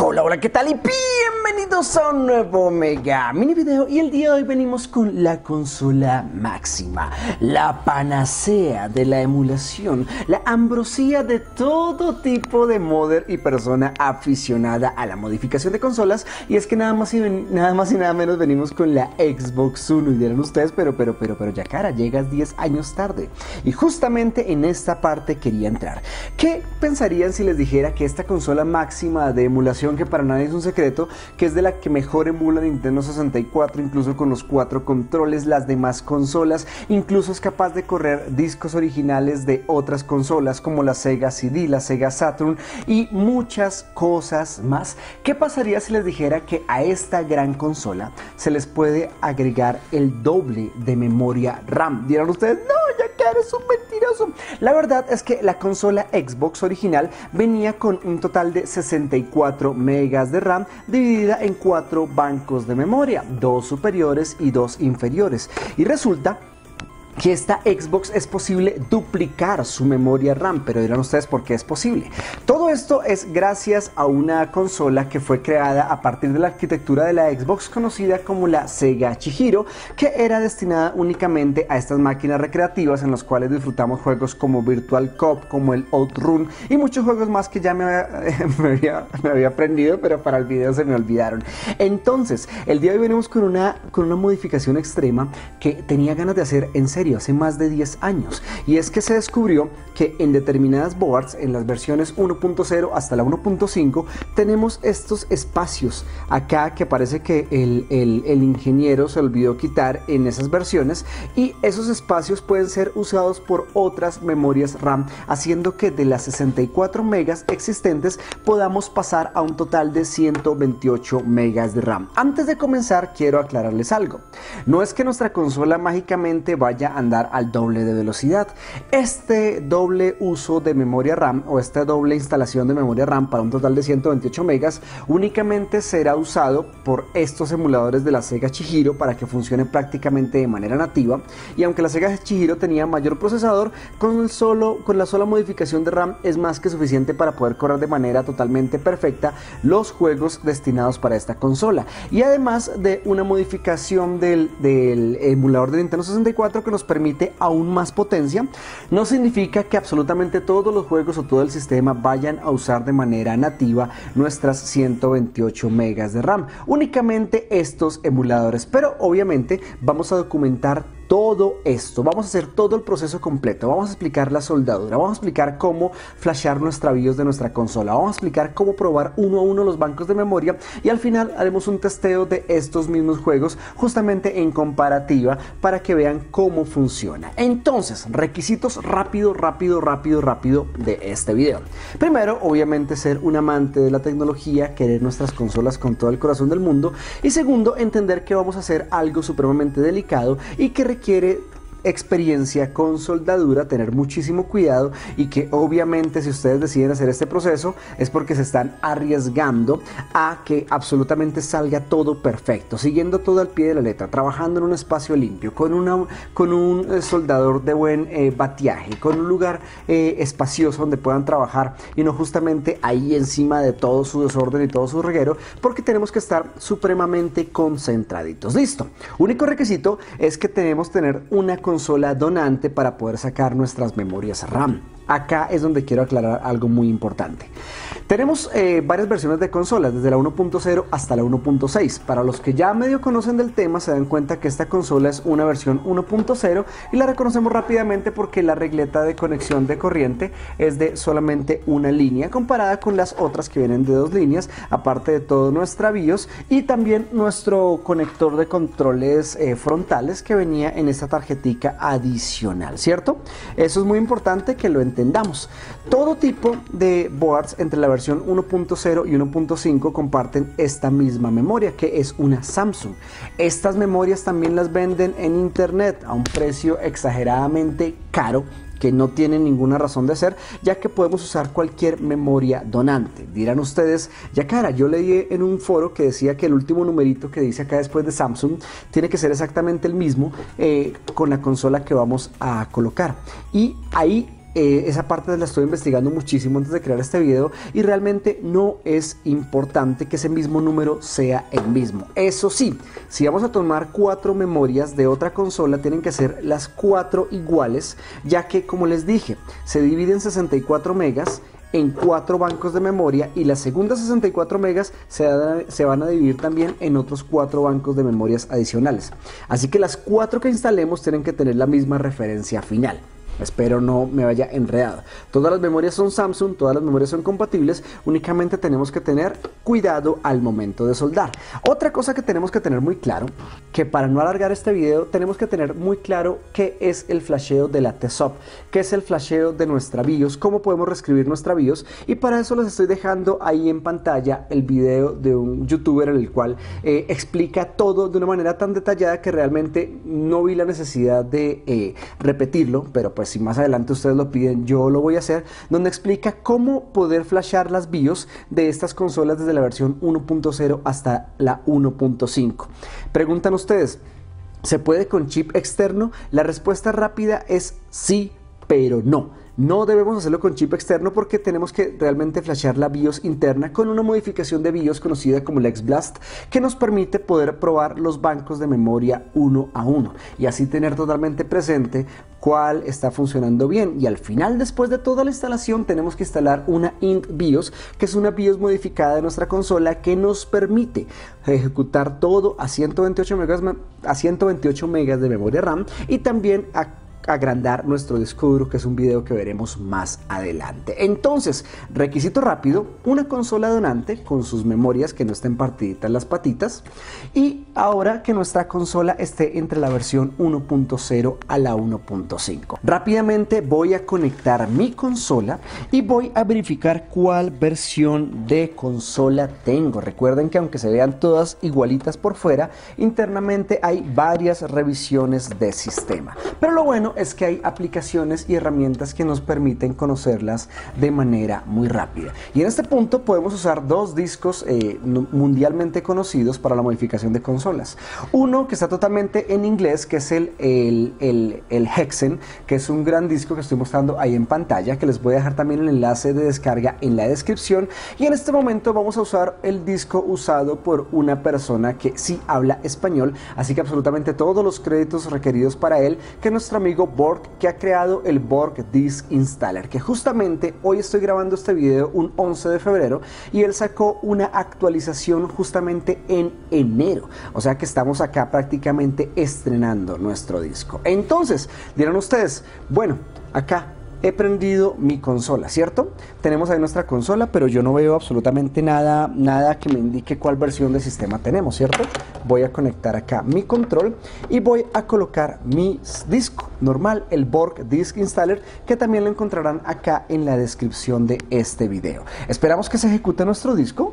Hola, hola, ¿qué tal? Y bienvenidos a un nuevo mega mini video y el día de hoy venimos con la consola máxima, la panacea de la emulación, la ambrosía de todo tipo de modder y persona aficionada a la modificación de consolas y es que nada más y, nada, más y nada menos venimos con la Xbox One y dirán ustedes, pero, pero, pero, pero ya cara, llegas 10 años tarde y justamente en esta parte quería entrar. ¿Qué pensarían si les dijera que esta consola máxima de emulación que para nadie es un secreto, que es de la que mejor emula Nintendo 64, incluso con los cuatro controles, las demás consolas, incluso es capaz de correr discos originales de otras consolas como la Sega CD, la Sega Saturn y muchas cosas más. ¿Qué pasaría si les dijera que a esta gran consola se les puede agregar el doble de memoria RAM? Dirán ustedes, no, ya que eres un mentiroso. La verdad es que la consola Xbox original venía con un total de 64 megas de RAM dividida en cuatro bancos de memoria, dos superiores y dos inferiores. Y resulta que esta Xbox es posible duplicar su memoria RAM, pero dirán ustedes por qué es posible. Todo esto es gracias a una consola que fue creada a partir de la arquitectura de la Xbox conocida como la Sega Chihiro, que era destinada únicamente a estas máquinas recreativas en las cuales disfrutamos juegos como Virtual Cop, como el Outrun y muchos juegos más que ya me había, me había, aprendido, pero para el video se me olvidaron. Entonces, el día de hoy venimos con una, con una modificación extrema que tenía ganas de hacer en serio hace más de 10 años. Y es que se descubrió que en determinadas boards, en las versiones 1.0 hasta la 1.5, tenemos estos espacios acá que parece que el, el, ingeniero se olvidó quitar en esas versiones y esos espacios pueden ser usados por otras memorias RAM, haciendo que de las 64 megas existentes podamos pasar a un total de 128 megas de RAM. Antes de comenzar, quiero aclararles algo. No es que nuestra consola mágicamente vaya andar al doble de velocidad. Este doble uso de memoria RAM o esta doble instalación de memoria RAM para un total de 128 megas únicamente será usado por estos emuladores de la Sega Chihiro para que funcione prácticamente de manera nativa y aunque la Sega Chihiro tenía mayor procesador con, el solo, con la sola modificación de RAM es más que suficiente para poder correr de manera totalmente perfecta los juegos destinados para esta consola y además de una modificación del, del emulador de Nintendo 64 que nos permite aún más potencia, no significa que absolutamente todos los juegos o todo el sistema vayan a usar de manera nativa nuestras 128 megas de RAM. Únicamente estos emuladores, pero obviamente vamos a documentar todo esto. Vamos a hacer todo el proceso completo. Vamos a explicar la soldadura. Vamos a explicar cómo flashear nuestra BIOS de nuestra consola. Vamos a explicar cómo probar uno a uno los bancos de memoria. Y al final haremos un testeo de estos mismos juegos justamente en comparativa para que vean cómo funciona. Entonces, requisitos rápido, rápido, rápido, rápido de este video. Primero, obviamente ser un amante de la tecnología, querer nuestras consolas con todo el corazón del mundo. Y segundo, entender que vamos a hacer algo supremamente delicado y que requiere requiere experiencia con soldadura, tener muchísimo cuidado y que obviamente si ustedes deciden hacer este proceso es porque se están arriesgando a que absolutamente salga todo perfecto, siguiendo todo al pie de la letra, trabajando en un espacio limpio, con, una, con un eh, soldador de buen eh, bateaje, con un lugar eh, espacioso donde puedan trabajar y no justamente ahí encima de todo su desorden y todo su reguero, porque tenemos que estar supremamente concentraditos. Listo. Único requisito es que tenemos tener una consola donante para poder sacar nuestras memorias RAM. Acá es donde quiero aclarar algo muy importante. Tenemos eh, varias versiones de consolas, desde la 1.0 hasta la 1.6. Para los que ya medio conocen del tema, se dan cuenta que esta consola es una versión 1.0 y la reconocemos rápidamente porque la regleta de conexión de corriente es de solamente una línea comparada con las otras que vienen de dos líneas, aparte de todo nuestra BIOS y también nuestro conector de controles eh, frontales que venía en esta tarjetica adicional, ¿cierto? Eso es muy importante que lo entendamos. Todo tipo de boards entre la versión 1.0 y 1.5 comparten esta misma memoria que es una Samsung. Estas memorias también las venden en internet a un precio exageradamente caro que no tienen ninguna razón de ser, ya que podemos usar cualquier memoria donante. Dirán ustedes, ya cara, yo leí en un foro que decía que el último numerito que dice acá después de Samsung tiene que ser exactamente el mismo eh, con la consola que vamos a colocar. Y ahí eh, esa parte la estoy investigando muchísimo antes de crear este video y realmente no es importante que ese mismo número sea el mismo. Eso sí, si vamos a tomar cuatro memorias de otra consola, tienen que ser las cuatro iguales, ya que como les dije, se divide en 64 megas en cuatro bancos de memoria y las segundas 64 megas se, se, van a dividir también en otros cuatro bancos de memorias adicionales. Así que las cuatro que instalemos tienen que tener la misma referencia final. Espero no me vaya enredado. Todas las memorias son Samsung, todas las memorias son compatibles, únicamente tenemos que tener cuidado al momento de soldar. Otra cosa que tenemos que tener muy claro, que para no alargar este video tenemos que tener muy claro qué es el flasheo de la TSOP, qué es el flasheo de nuestra BIOS, cómo podemos reescribir nuestra BIOS y para eso les estoy dejando ahí en pantalla el video de un youtuber en el cual eh, explica todo de una manera tan detallada que realmente no vi la necesidad de eh, repetirlo, pero pues si más adelante ustedes lo piden, yo lo voy a hacer, donde explica cómo poder flashar las BIOS de estas consolas desde la versión 1.0 hasta la 1.5. Preguntan ustedes, ¿se puede con chip externo? La respuesta rápida es sí, pero no. No debemos hacerlo con chip externo porque tenemos que realmente flashear la BIOS interna con una modificación de BIOS conocida como el XBlast que nos permite poder probar los bancos de memoria uno a uno y así tener totalmente presente cuál está funcionando bien. Y al final después de toda la instalación tenemos que instalar una int BIOS que es una BIOS modificada de nuestra consola que nos permite ejecutar todo a 128 megas, a 128 megas de memoria RAM y también a agrandar nuestro disco duro, que es un video que veremos más adelante. Entonces, requisito rápido, una consola donante con sus memorias que no estén partiditas las patitas y ahora que nuestra consola esté entre la versión 1.0 a la 1.5. Rápidamente voy a conectar mi consola y voy a verificar cuál versión de consola tengo. Recuerden que aunque se vean todas igualitas por fuera, internamente hay varias revisiones de sistema. Pero lo bueno es que hay aplicaciones y herramientas que nos permiten conocerlas de manera muy rápida. Y en este punto podemos usar dos discos eh, mundialmente conocidos para la modificación de consolas. Uno que está totalmente en inglés, que es el, el, el, el Hexen, que es un gran disco que estoy mostrando ahí en pantalla, que les voy a dejar también el enlace de descarga en la descripción. Y en este momento vamos a usar el disco usado por una persona que sí habla español, así que absolutamente todos los créditos requeridos para él, que nuestro amigo Borg que ha creado el Borg Disk Installer, que justamente hoy estoy grabando este video un 11 de febrero y él sacó una actualización justamente en enero. O sea que estamos acá prácticamente estrenando nuestro disco. Entonces, dirán ustedes, bueno, acá he prendido mi consola, ¿cierto? Tenemos ahí nuestra consola, pero yo no veo absolutamente nada, nada que me indique cuál versión de sistema tenemos, ¿cierto? Voy a conectar acá mi control y voy a colocar mi disco normal, el Borg Disk Installer, que también lo encontrarán acá en la descripción de este video. Esperamos que se ejecute nuestro disco.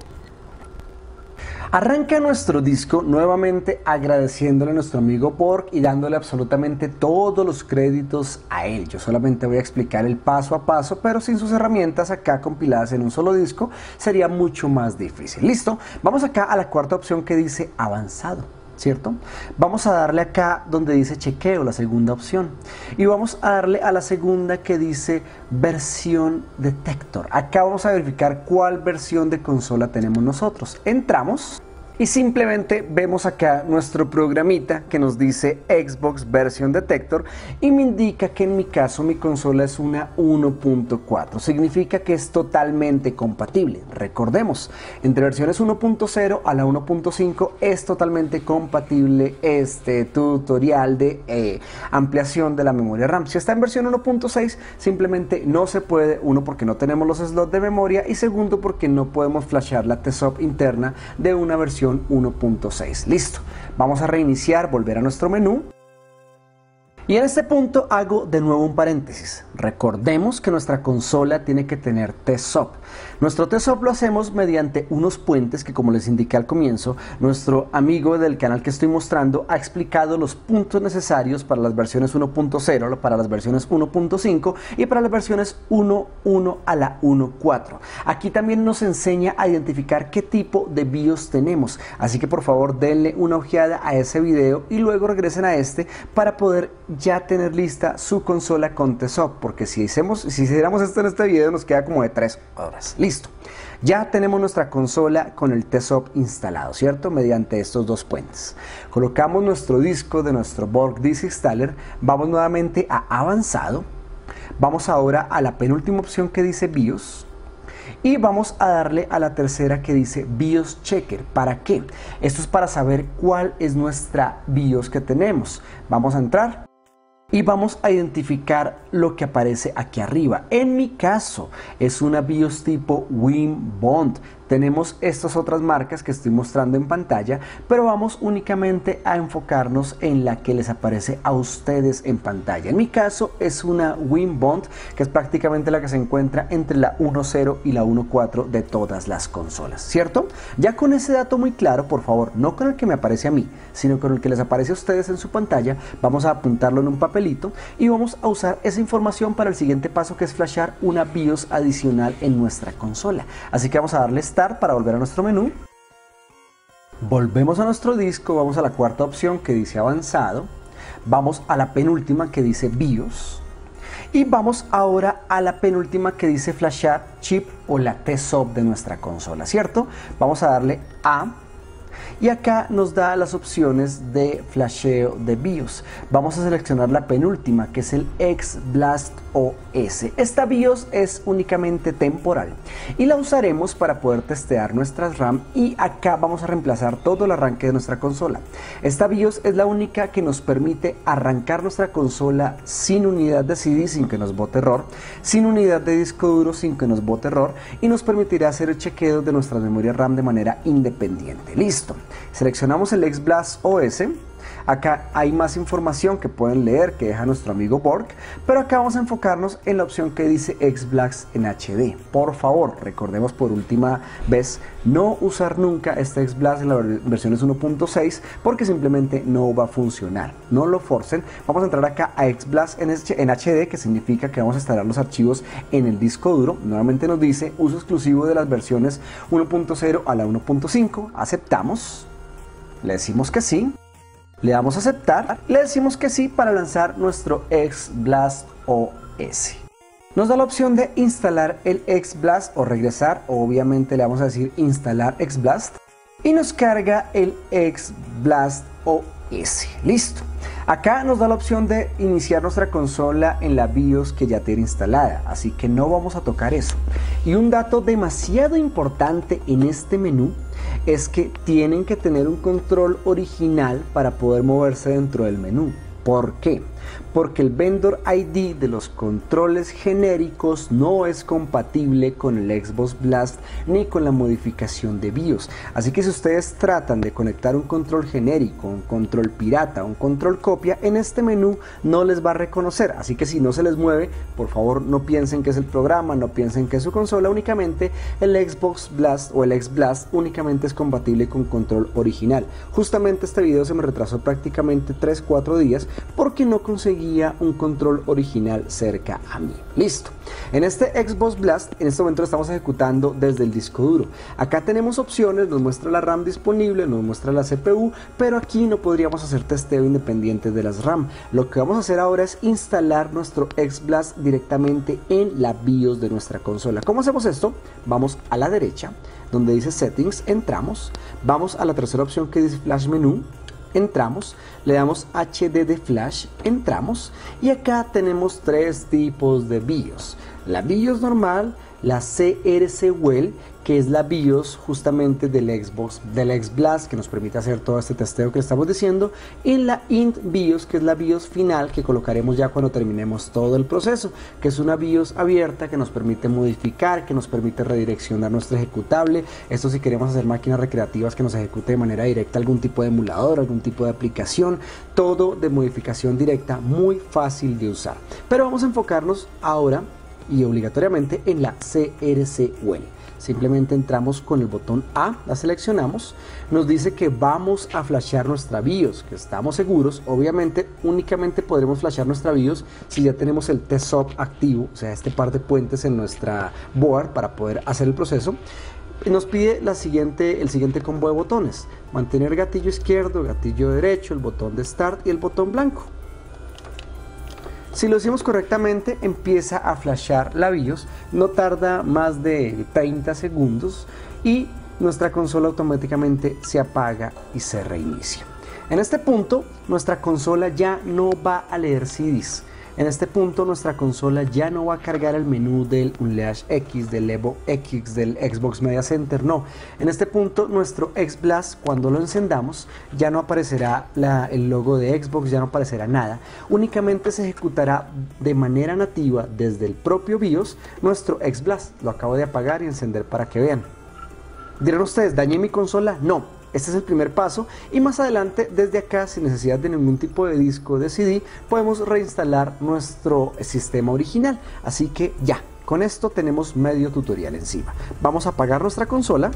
Arranca nuestro disco nuevamente agradeciéndole a nuestro amigo Borg y dándole absolutamente todos los créditos a él. Yo solamente voy a explicar el paso a paso, pero sin sus herramientas acá compiladas en un solo disco sería mucho más difícil. Listo, vamos acá a la cuarta opción que dice avanzado. ¿Cierto? Vamos a darle acá donde dice chequeo, la segunda opción. Y vamos a darle a la segunda que dice versión detector. Acá vamos a verificar cuál versión de consola tenemos nosotros. Entramos y simplemente vemos acá nuestro programita que nos dice Xbox Version Detector y me indica que en mi caso mi consola es una 1.4. Significa que es totalmente compatible. Recordemos, entre versiones 1.0 a la 1.5 es totalmente compatible este tutorial de eh, ampliación de la memoria RAM. Si está en versión 1.6 simplemente no se puede, uno porque no tenemos los slots de memoria y segundo porque no podemos flashear la TSOP interna de una versión 1.6. Listo. Vamos a reiniciar, volver a nuestro menú. Y en este punto hago de nuevo un paréntesis. Recordemos que nuestra consola tiene que tener TSOP. Nuestro TSOP lo hacemos mediante unos puentes que como les indiqué al comienzo, nuestro amigo del canal que estoy mostrando ha explicado los puntos necesarios para las versiones 1.0, para las versiones 1.5 y para las versiones 1.1 a la 1.4. Aquí también nos enseña a identificar qué tipo de BIOS tenemos, así que por favor denle una ojeada a ese video y luego regresen a este para poder ya tener lista su consola con TESOP, porque si, hicimos, si hiciéramos esto en este video nos queda como de 3 horas. Listo. Ya tenemos nuestra consola con el TESOP instalado, ¿cierto? Mediante estos dos puentes. Colocamos nuestro disco de nuestro Borg Disk Installer, vamos nuevamente a avanzado, vamos ahora a la penúltima opción que dice BIOS, y vamos a darle a la tercera que dice BIOS Checker. ¿Para qué? Esto es para saber cuál es nuestra BIOS que tenemos. Vamos a entrar y vamos a identificar lo que aparece aquí arriba. En mi caso es una BIOS tipo WinBond tenemos estas otras marcas que estoy mostrando en pantalla, pero vamos únicamente a enfocarnos en la que les aparece a ustedes en pantalla. En mi caso es una WinBond, que es prácticamente la que se encuentra entre la 1.0 y la 1.4 de todas las consolas, ¿cierto? Ya con ese dato muy claro, por favor, no con el que me aparece a mí, sino con el que les aparece a ustedes en su pantalla, vamos a apuntarlo en un papelito y vamos a usar esa información para el siguiente paso que es flashar una BIOS adicional en nuestra consola. Así que vamos a para volver a nuestro menú. Volvemos a nuestro disco, vamos a la cuarta opción que dice avanzado, vamos a la penúltima que dice BIOS y vamos ahora a la penúltima que dice flashar chip o la TSOP de nuestra consola, ¿cierto? Vamos a darle a y acá nos da las opciones de flasheo de BIOS. Vamos a seleccionar la penúltima que es el XBlast OS. Esta BIOS es únicamente temporal y la usaremos para poder testear nuestras RAM y acá vamos a reemplazar todo el arranque de nuestra consola. Esta BIOS es la única que nos permite arrancar nuestra consola sin unidad de CD sin que nos bote error, sin unidad de disco duro sin que nos bote error y nos permitirá hacer el chequeo de nuestra memoria RAM de manera independiente. Listo. Seleccionamos el XBlast OS Acá hay más información que pueden leer que deja nuestro amigo Borg, pero acá vamos a enfocarnos en la opción que dice XBlacks en HD. Por favor, recordemos por última vez no usar nunca este XBlast en las versiones 1.6 porque simplemente no va a funcionar. No lo forcen. Vamos a entrar acá a XBlast en HD, que significa que vamos a instalar los archivos en el disco duro. Nuevamente nos dice uso exclusivo de las versiones 1.0 a la 1.5. Aceptamos. Le decimos que sí. Le damos a aceptar, le decimos que sí para lanzar nuestro XBlast OS. Nos da la opción de instalar el XBlast o regresar, obviamente le vamos a decir instalar XBlast y nos carga el XBlast OS. Listo. Acá nos da la opción de iniciar nuestra consola en la BIOS que ya tiene instalada, así que no vamos a tocar eso. Y un dato demasiado importante en este menú es que tienen que tener un control original para poder moverse dentro del menú. ¿Por qué? Porque el vendor ID de los controles genéricos no es compatible con el Xbox Blast ni con la modificación de BIOS. Así que si ustedes tratan de conectar un control genérico, un control pirata, un control copia, en este menú no les va a reconocer. Así que si no se les mueve, por favor no piensen que es el programa, no piensen que es su consola, únicamente el Xbox Blast o el X Blast únicamente es compatible con control original. Justamente este video se me retrasó prácticamente 3-4 días porque no un control original cerca a mí. Listo. En este Xbox Blast, en este momento lo estamos ejecutando desde el disco duro. Acá tenemos opciones, nos muestra la RAM disponible, nos muestra la CPU, pero aquí no podríamos hacer testeo independiente de las RAM. Lo que vamos a hacer ahora es instalar nuestro XBlast directamente en la BIOS de nuestra consola. ¿Cómo hacemos esto? Vamos a la derecha, donde dice Settings, entramos, vamos a la tercera opción que dice Flash Menú, entramos, le damos HD de flash, entramos y acá tenemos tres tipos de BIOS. La BIOS normal, la CRC Well que es la BIOS justamente del Xbox, del XBlast, que nos permite hacer todo este testeo que estamos diciendo, y la Int BIOS, que es la BIOS final que colocaremos ya cuando terminemos todo el proceso, que es una BIOS abierta que nos permite modificar, que nos permite redireccionar nuestro ejecutable. Esto si queremos hacer máquinas recreativas que nos ejecute de manera directa algún tipo de emulador, algún tipo de aplicación, todo de modificación directa, muy fácil de usar. Pero vamos a enfocarnos ahora y obligatoriamente en la CRC Well. Simplemente entramos con el botón A, la seleccionamos, nos dice que vamos a flashear nuestra BIOS, que estamos seguros, obviamente únicamente podremos flashear nuestra BIOS si ya tenemos el TSOP activo, o sea, este par de puentes en nuestra board para poder hacer el proceso. Nos pide la siguiente, el siguiente combo de botones, mantener gatillo izquierdo, gatillo derecho, el botón de Start y el botón blanco. Si lo hicimos correctamente, empieza a flashar la BIOS, no tarda más de 30 segundos y nuestra consola automáticamente se apaga y se reinicia. En este punto, nuestra consola ya no va a leer CDs. En este punto nuestra consola ya no va a cargar el menú del Unleash X, del Evo X, del Xbox Media Center, no. En este punto nuestro XBlast cuando lo encendamos ya no aparecerá el logo de Xbox, ya no aparecerá nada. Únicamente se ejecutará de manera nativa desde el propio BIOS nuestro XBlast. Lo acabo de apagar y encender para que vean. Dirán ustedes, ¿dañé mi consola? No, este es el primer paso y más adelante desde acá sin necesidad de ningún tipo de disco de CD podemos reinstalar nuestro sistema original. Así que ya, con esto tenemos medio tutorial encima. Vamos a apagar nuestra consola,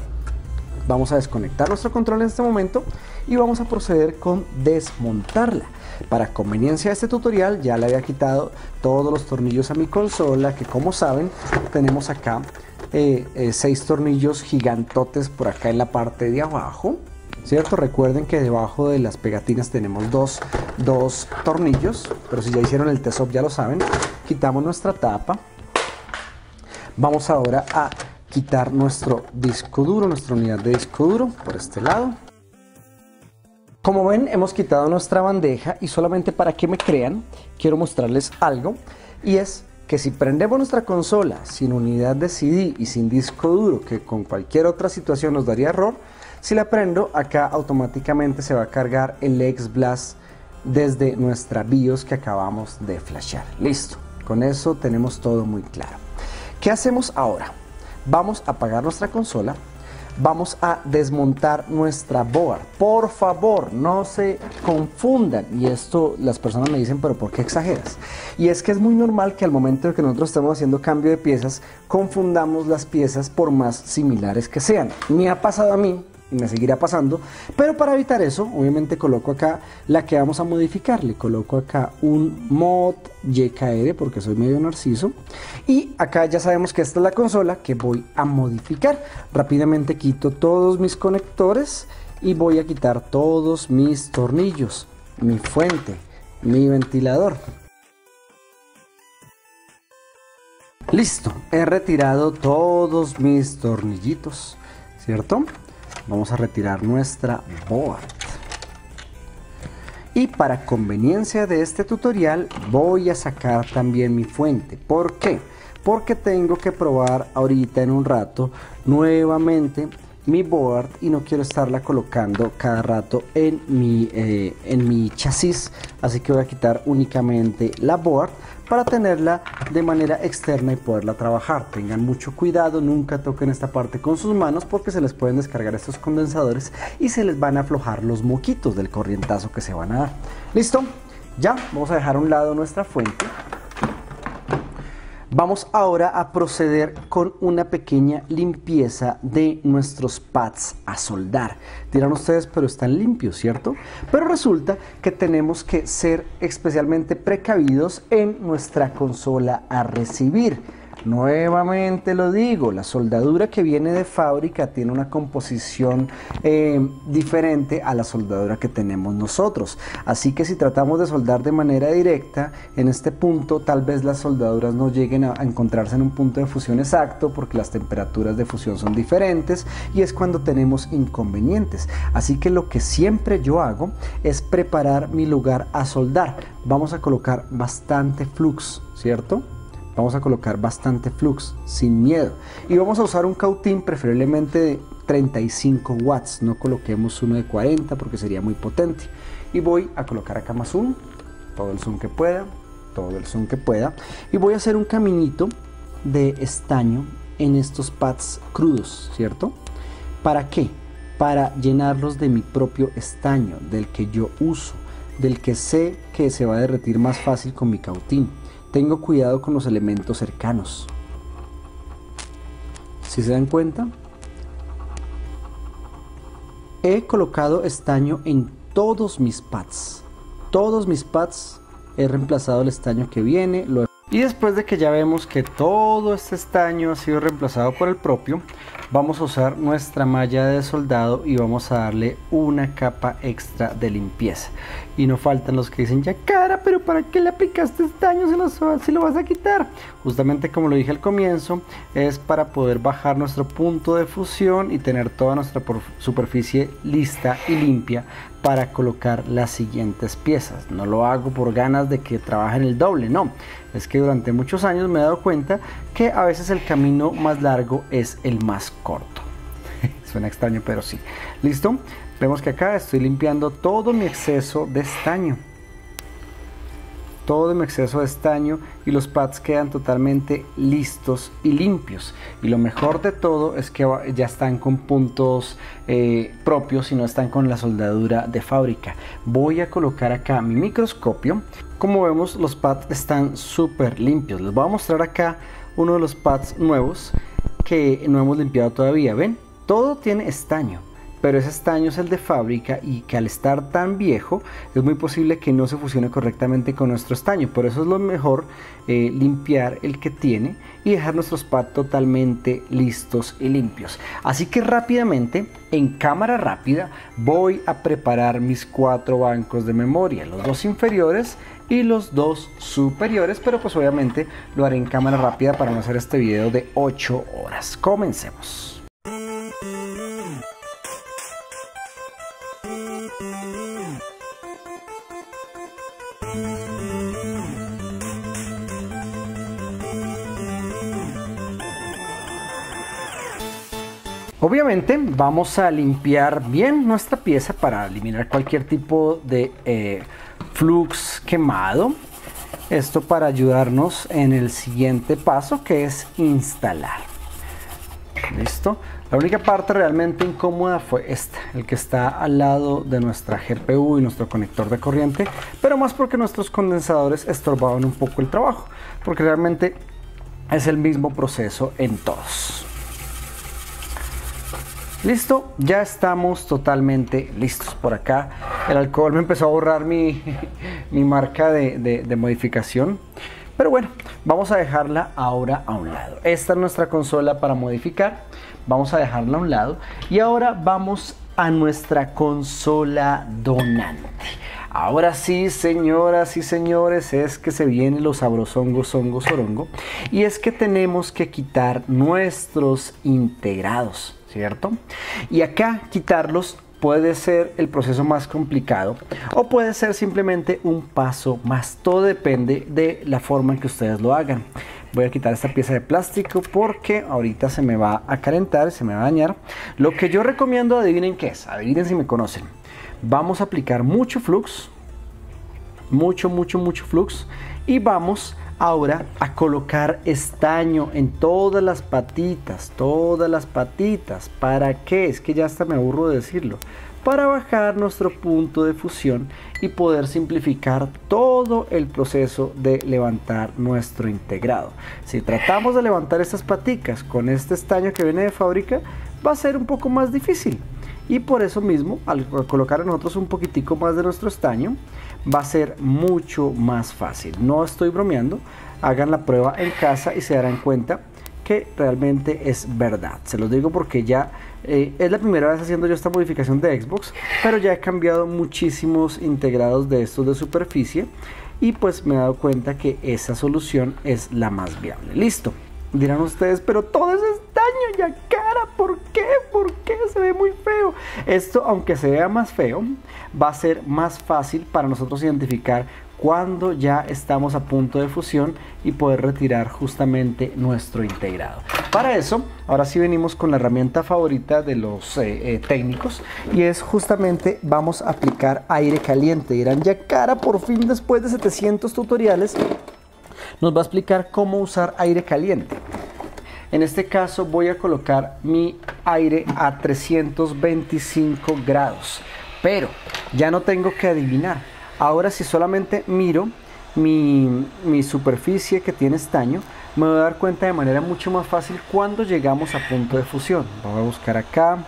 vamos a desconectar nuestro control en este momento y vamos a proceder con desmontarla. Para conveniencia de este tutorial ya le había quitado todos los tornillos a mi consola que como saben tenemos acá eh, eh, seis tornillos gigantotes por acá en la parte de abajo. ¿Cierto? Recuerden que debajo de las pegatinas tenemos dos, dos tornillos, pero si ya hicieron el test ya lo saben. Quitamos nuestra tapa. Vamos ahora a quitar nuestro disco duro, nuestra unidad de disco duro por este lado. Como ven, hemos quitado nuestra bandeja y solamente para que me crean, quiero mostrarles algo y es que si prendemos nuestra consola sin unidad de CD y sin disco duro, que con cualquier otra situación nos daría error, si la prendo acá automáticamente se va a cargar el XBlast desde nuestra BIOS que acabamos de flashear. Listo, con eso tenemos todo muy claro. ¿Qué hacemos ahora? Vamos a apagar nuestra consola vamos a desmontar nuestra board. Por favor, no se confundan. Y esto las personas me dicen, pero ¿por qué exageras? Y es que es muy normal que al momento de que nosotros estemos haciendo cambio de piezas, confundamos las piezas por más similares que sean. Me ha pasado a mí y me seguirá pasando. Pero para evitar eso, obviamente coloco acá la que vamos a modificar. Le coloco acá un mod YKR porque soy medio narciso. Y acá ya sabemos que esta es la consola que voy a modificar. Rápidamente quito todos mis conectores y voy a quitar todos mis tornillos, mi fuente, mi ventilador. Listo, he retirado todos mis tornillitos, ¿cierto? Vamos a retirar nuestra board. Y para conveniencia de este tutorial voy a sacar también mi fuente. ¿por qué? porque tengo que probar ahorita en un rato nuevamente mi board y no quiero estarla colocando cada rato en mi, eh, en mi chasis. Así que voy a quitar únicamente la board para tenerla de manera externa y poderla trabajar. Tengan mucho cuidado, nunca toquen esta parte con sus manos porque se les pueden descargar estos condensadores y se les van a aflojar los moquitos del corrientazo que se van a dar. ¿Listo? Ya, vamos a dejar a un lado nuestra fuente Vamos ahora a proceder con una pequeña limpieza de nuestros pads a soldar. Dirán ustedes, pero están limpios, ¿cierto? Pero resulta que tenemos que ser especialmente precavidos en nuestra consola a recibir. Nuevamente lo digo, la soldadura que viene de fábrica tiene una composición eh, diferente a la soldadura que tenemos nosotros. Así que si tratamos de soldar de manera directa, en este punto tal vez las soldaduras no lleguen a, encontrarse en un punto de fusión exacto porque las temperaturas de fusión son diferentes y es cuando tenemos inconvenientes. Así que lo que siempre yo hago es preparar mi lugar a soldar. Vamos a colocar bastante flux, ¿cierto? Vamos a colocar bastante flux, sin miedo. Y vamos a usar un cautín preferiblemente de 35 watts. No coloquemos uno de 40 porque sería muy potente. Y voy a colocar acá más zoom, todo el zoom que pueda, todo el zoom que pueda. Y voy a hacer un caminito de estaño en estos pads crudos, ¿cierto? ¿Para qué? Para llenarlos de mi propio estaño, del que yo uso, del que sé que se va a derretir más fácil con mi cautín. Tengo cuidado con los elementos cercanos. Si se dan cuenta, he colocado estaño en todos mis pads. Todos mis pads he reemplazado el estaño que viene. y después de que ya vemos que todo este estaño ha sido reemplazado por el propio, vamos a usar nuestra malla de soldado y vamos a darle una capa extra de limpieza. Y no faltan los que dicen, ya cara, pero ¿para qué le aplicaste estaño si lo vas a quitar? Justamente como lo dije al comienzo, es para poder bajar nuestro punto de fusión y tener toda nuestra superficie lista y limpia para colocar las siguientes piezas. No lo hago por ganas de que trabajen el doble, no. Es que durante muchos años me he dado cuenta que a veces el camino más largo es el más corto. Suena extraño, pero sí. ¿Listo? Vemos que acá estoy limpiando todo mi exceso de estaño todo mi exceso de estaño y los pads quedan totalmente listos y limpios. Y lo mejor de todo es que ya están con puntos eh, propios y no están con la soldadura de fábrica. Voy a colocar acá mi microscopio. Como vemos los pads están súper limpios. Les voy a mostrar acá uno de los pads nuevos que no hemos limpiado todavía. ¿Ven? Todo tiene estaño pero ese estaño es el de fábrica y que al estar tan viejo es muy posible que no se fusione correctamente con nuestro estaño. Por eso es lo mejor eh, limpiar el que tiene y dejar nuestros pads totalmente listos y limpios. Así que rápidamente, en cámara rápida, voy a preparar mis cuatro bancos de memoria, los dos inferiores y los dos superiores, pero pues obviamente lo haré en cámara rápida para no hacer este video de 8 horas. Comencemos. Obviamente vamos a limpiar bien nuestra pieza para eliminar cualquier tipo de eh, flux quemado. Esto para ayudarnos en el siguiente paso que es instalar. Listo. La única parte realmente incómoda fue esta, el que está al lado de nuestra GPU y nuestro conector de corriente, pero más porque nuestros condensadores estorbaban un poco el trabajo, porque realmente es el mismo proceso en todos. Listo, ya estamos totalmente listos por acá. El alcohol me empezó a borrar mi, marca de, de, modificación. Pero bueno, vamos a dejarla ahora a un lado. Esta es nuestra consola para modificar. Vamos a dejarla a un lado. Y ahora vamos a nuestra consola donante. Ahora sí, señoras y señores, es que se viene los sabrosongo, songo, sorongo. Y es que tenemos que quitar nuestros integrados. ¿cierto? Y acá quitarlos puede ser el proceso más complicado o puede ser simplemente un paso más. Todo depende de la forma en que ustedes lo hagan. Voy a quitar esta pieza de plástico porque ahorita se me va a calentar, se me va a dañar. Lo que yo recomiendo, adivinen qué es, adivinen si me conocen. Vamos a aplicar mucho flux, mucho, mucho, mucho flux y vamos ahora a colocar estaño en todas las patitas, todas las patitas. ¿Para qué? Es que ya hasta me aburro de decirlo. Para bajar nuestro punto de fusión y poder simplificar todo el proceso de levantar nuestro integrado. Si tratamos de levantar estas paticas con este estaño que viene de fábrica, va a ser un poco más difícil. Y por eso mismo, al colocar a nosotros un poquitico más de nuestro estaño, va a ser mucho más fácil. No estoy bromeando, hagan la prueba en casa y se darán cuenta que realmente es verdad. Se los digo porque ya eh, es la primera vez haciendo yo esta modificación de Xbox, pero ya he cambiado muchísimos integrados de estos de superficie y pues me he dado cuenta que esa solución es la más viable. Listo. Dirán ustedes, pero todo ese estaño ya cara, ¿por qué? ¿Por qué? Se ve muy feo. Esto, aunque se vea más feo, va a ser más fácil para nosotros identificar cuando ya estamos a punto de fusión y poder retirar justamente nuestro integrado. Para eso, ahora sí venimos con la herramienta favorita de los eh, eh, técnicos y es justamente vamos a aplicar aire caliente. Dirán, ya cara, por fin después de 700 tutoriales, nos va a explicar cómo usar aire caliente. En este caso voy a colocar mi aire a 325 grados, pero ya no tengo que adivinar. Ahora si solamente miro mi, mi, superficie que tiene estaño, me voy a dar cuenta de manera mucho más fácil cuando llegamos a punto de fusión. Voy a buscar acá.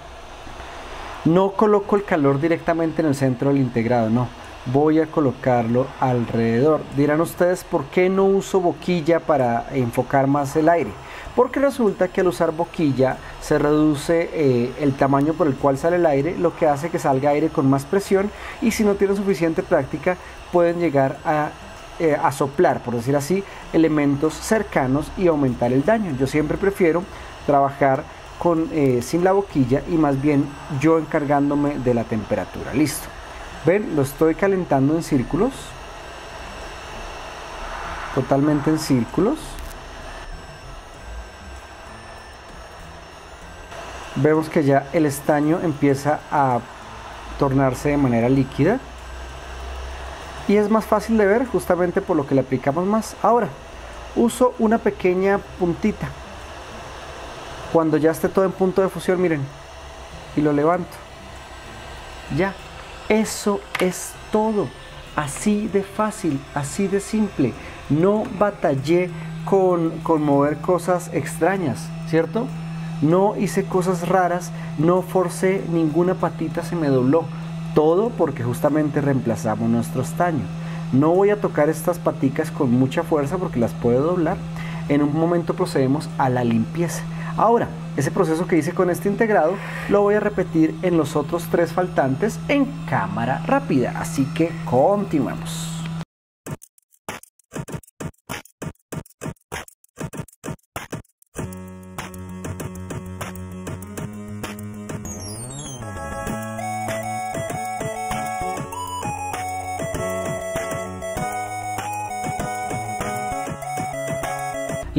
No coloco el calor directamente en el centro del integrado, no voy a colocarlo alrededor. Dirán ustedes, ¿por qué no uso boquilla para enfocar más el aire? Porque resulta que al usar boquilla se reduce eh, el tamaño por el cual sale el aire, lo que hace que salga aire con más presión y si no tienen suficiente práctica pueden llegar a, eh, a soplar, por decir así, elementos cercanos y aumentar el daño. Yo siempre prefiero trabajar con, eh, sin la boquilla y más bien yo encargándome de la temperatura. Listo. Ven, lo estoy calentando en círculos. Totalmente en círculos. vemos que ya el estaño empieza a tornarse de manera líquida y es más fácil de ver justamente por lo que le aplicamos más. Ahora, uso una pequeña puntita. Cuando ya esté todo en punto de fusión, miren, y lo levanto. Ya, eso es todo. Así de fácil, así de simple. No batallé con, con mover cosas extrañas, ¿cierto? No hice cosas raras, no forcé ninguna patita, se me dobló. Todo porque justamente reemplazamos nuestro estaño. No voy a tocar estas paticas con mucha fuerza porque las puedo doblar. En un momento procedemos a la limpieza. Ahora, ese proceso que hice con este integrado lo voy a repetir en los otros tres faltantes en cámara rápida. Así que continuemos.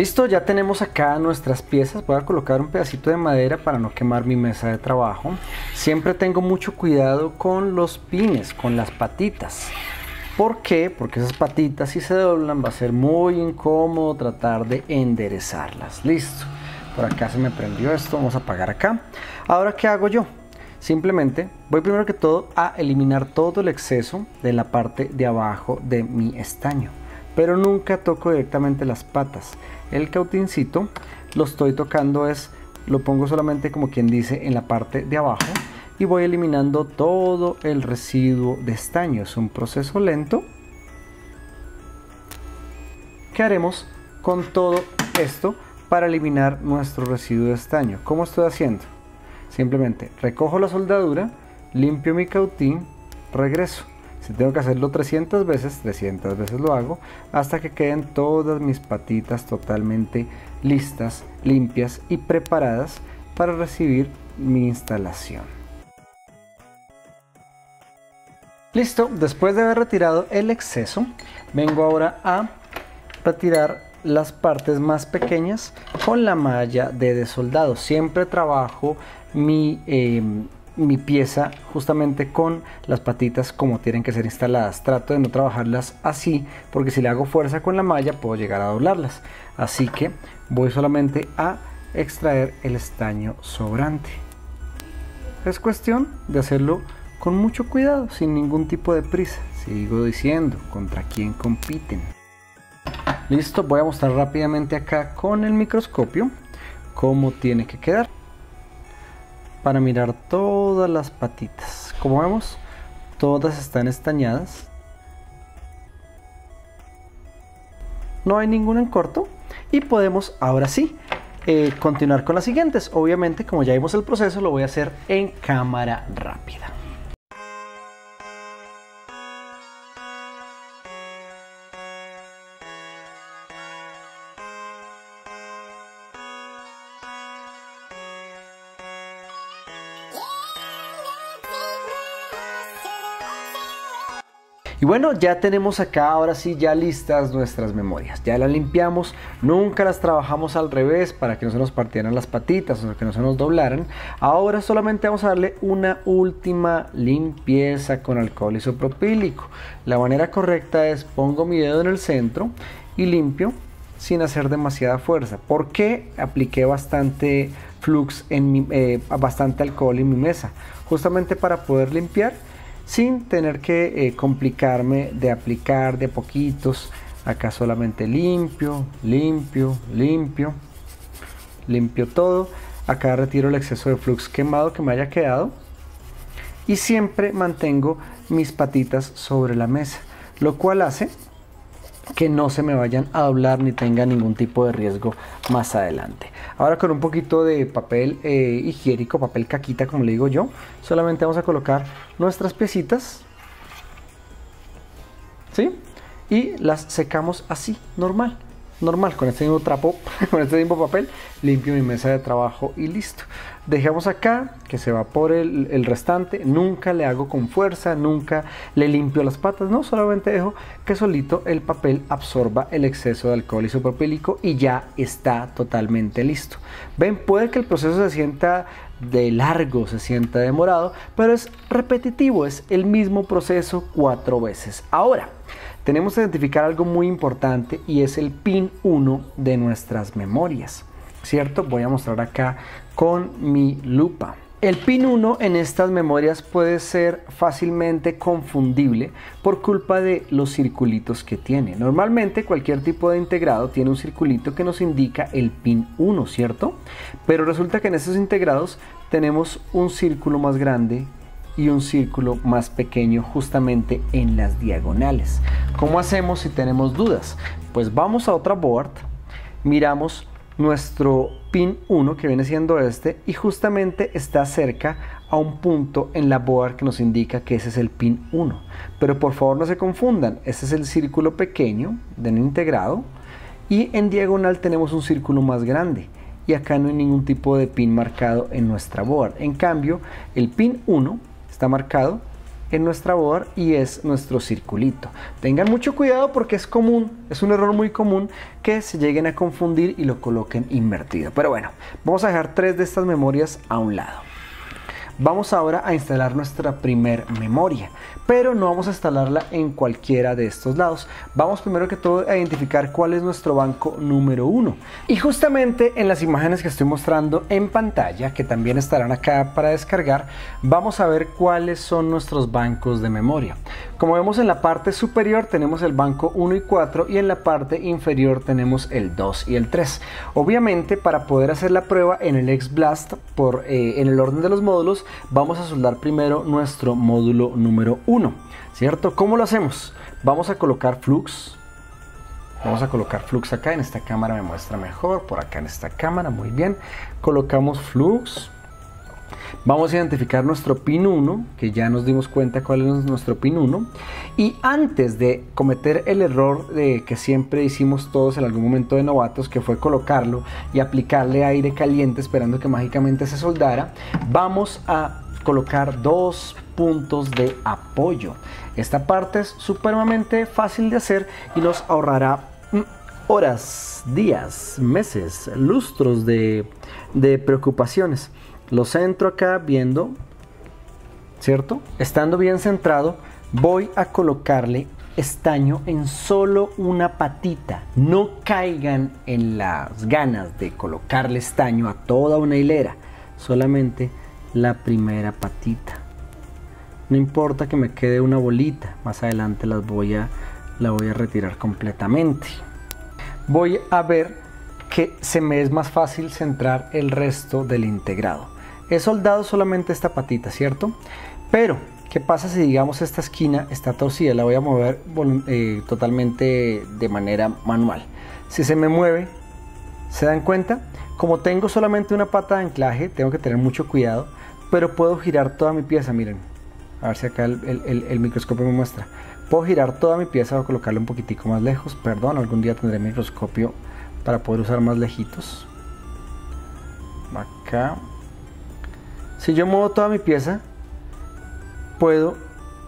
Listo, ya tenemos acá nuestras piezas. Voy a colocar un pedacito de madera para no quemar mi mesa de trabajo. Siempre tengo mucho cuidado con los pines, con las patitas. ¿Por qué? Porque esas patitas si se doblan va a ser muy incómodo tratar de enderezarlas. Listo. Por acá se me prendió esto. Vamos a apagar acá. Ahora, ¿qué hago yo? Simplemente voy primero que todo a eliminar todo el exceso de la parte de abajo de mi estaño. Pero nunca toco directamente las patas el cautincito lo estoy tocando es, lo pongo solamente como quien dice en la parte de abajo y voy eliminando todo el residuo de estaño. Es un proceso lento que haremos con todo esto para eliminar nuestro residuo de estaño. ¿Cómo estoy haciendo? Simplemente recojo la soldadura, limpio mi cautín, regreso. Si tengo que hacerlo 300 veces, 300 veces lo hago hasta que queden todas mis patitas totalmente listas, limpias y preparadas para recibir mi instalación. Listo, después de haber retirado el exceso, vengo ahora a retirar las partes más pequeñas con la malla de desoldado. Siempre trabajo mi... Em, mi pieza justamente con las patitas como tienen que ser instaladas. Trato de no trabajarlas así porque si le hago fuerza con la malla puedo llegar a doblarlas. Así que voy solamente a extraer el estaño sobrante. Es cuestión de hacerlo con mucho cuidado, sin ningún tipo de prisa. Sigo diciendo, ¿contra quién compiten? Listo, voy a mostrar rápidamente acá con el microscopio cómo tiene que quedar para mirar todas las patitas. Como vemos, todas están estañadas. No hay ninguna en corto. Y podemos ahora sí eh, continuar con las siguientes. Obviamente, como ya vimos el proceso, lo voy a hacer en cámara rápida. Y bueno, ya tenemos acá ahora sí ya listas nuestras memorias. Ya las limpiamos, nunca las trabajamos al revés para que no se nos partieran las patitas o que no se nos doblaran. Ahora solamente vamos a darle una última limpieza con alcohol isopropílico. La manera correcta es pongo mi dedo en el centro y limpio sin hacer demasiada fuerza. ¿Por qué apliqué bastante flux en mi, eh, bastante alcohol en mi mesa? Justamente para poder limpiar sin tener que eh, complicarme de aplicar de poquitos. Acá solamente limpio, limpio, limpio, limpio todo. Acá retiro el exceso de flux quemado que me haya quedado. Y siempre mantengo mis patitas sobre la mesa, lo cual hace que no se me vayan a doblar ni tenga ningún tipo de riesgo más adelante. Ahora con un poquito de papel eh, higiénico, papel caquita como le digo yo, solamente vamos a colocar nuestras piecitas, ¿sí? Y las secamos así, normal normal, con este mismo trapo, con este mismo papel, limpio mi mesa de trabajo y listo. Dejamos acá que se evapore el, el, restante, nunca le hago con fuerza, nunca le limpio las patas, no, solamente dejo que solito el papel absorba el exceso de alcohol isopropílico y ya está totalmente listo. Ven, puede que el proceso se sienta de largo, se sienta demorado, pero es repetitivo, es el mismo proceso cuatro veces. Ahora, tenemos que identificar algo muy importante y es el pin 1 de nuestras memorias. ¿Cierto? Voy a mostrar acá con mi lupa. El pin 1 en estas memorias puede ser fácilmente confundible por culpa de los circulitos que tiene. Normalmente cualquier tipo de integrado tiene un circulito que nos indica el pin 1, ¿cierto? Pero resulta que en estos integrados tenemos un círculo más grande y un círculo más pequeño justamente en las diagonales. ¿Cómo hacemos si tenemos dudas? Pues vamos a otra board, miramos nuestro pin 1 que viene siendo este y justamente está cerca a un punto en la board que nos indica que ese es el pin 1. Pero por favor no se confundan, este es el círculo pequeño de un integrado y en diagonal tenemos un círculo más grande y acá no hay ningún tipo de pin marcado en nuestra board. En cambio, el pin 1 está marcado en nuestra board y es nuestro circulito. Tengan mucho cuidado porque es común, es un error muy común que se lleguen a confundir y lo coloquen invertido. Pero bueno, vamos a dejar tres de estas memorias a un lado. Vamos ahora a instalar nuestra primer memoria, pero no vamos a instalarla en cualquiera de estos lados. Vamos primero que todo a identificar cuál es nuestro banco número uno. Y justamente en las imágenes que estoy mostrando en pantalla, que también estarán acá para descargar, vamos a ver cuáles son nuestros bancos de memoria. Como vemos en la parte superior tenemos el banco 1 y 4 y en la parte inferior tenemos el 2 y el 3. Obviamente para poder hacer la prueba en el XBlast por, eh, en el orden de los módulos vamos a soldar primero nuestro módulo número 1, ¿cierto? ¿Cómo lo hacemos? Vamos a colocar flux. Vamos a colocar flux acá, en esta cámara me muestra mejor, por acá en esta cámara, muy bien. Colocamos flux. Vamos a identificar nuestro pin 1, que ya nos dimos cuenta cuál es nuestro pin 1. Y antes de cometer el error de que siempre hicimos todos en algún momento de novatos, que fue colocarlo y aplicarle aire caliente esperando que mágicamente se soldara, vamos a colocar dos puntos de apoyo. Esta parte es supremamente fácil de hacer y nos ahorrará mm, horas, días, meses, lustros de, de preocupaciones. Lo centro acá viendo, ¿cierto? Estando bien centrado, voy a colocarle estaño en solo una patita. No caigan en las ganas de colocarle estaño a toda una hilera, solamente la primera patita. No importa que me quede una bolita, más adelante las voy a, la voy a retirar completamente. Voy a ver que se me es más fácil centrar el resto del integrado. He soldado solamente esta patita, ¿cierto? Pero, ¿qué pasa si digamos esta esquina está torcida? La voy a mover eh, totalmente de manera manual. Si se me mueve, ¿se dan cuenta? Como tengo solamente una pata de anclaje, tengo que tener mucho cuidado, pero puedo girar toda mi pieza, miren. A ver si acá el, microscopio me muestra. Puedo girar toda mi pieza o colocarlo un poquitico más lejos. Perdón, algún día tendré microscopio para poder usar más lejitos. Acá, si yo muevo toda mi pieza, puedo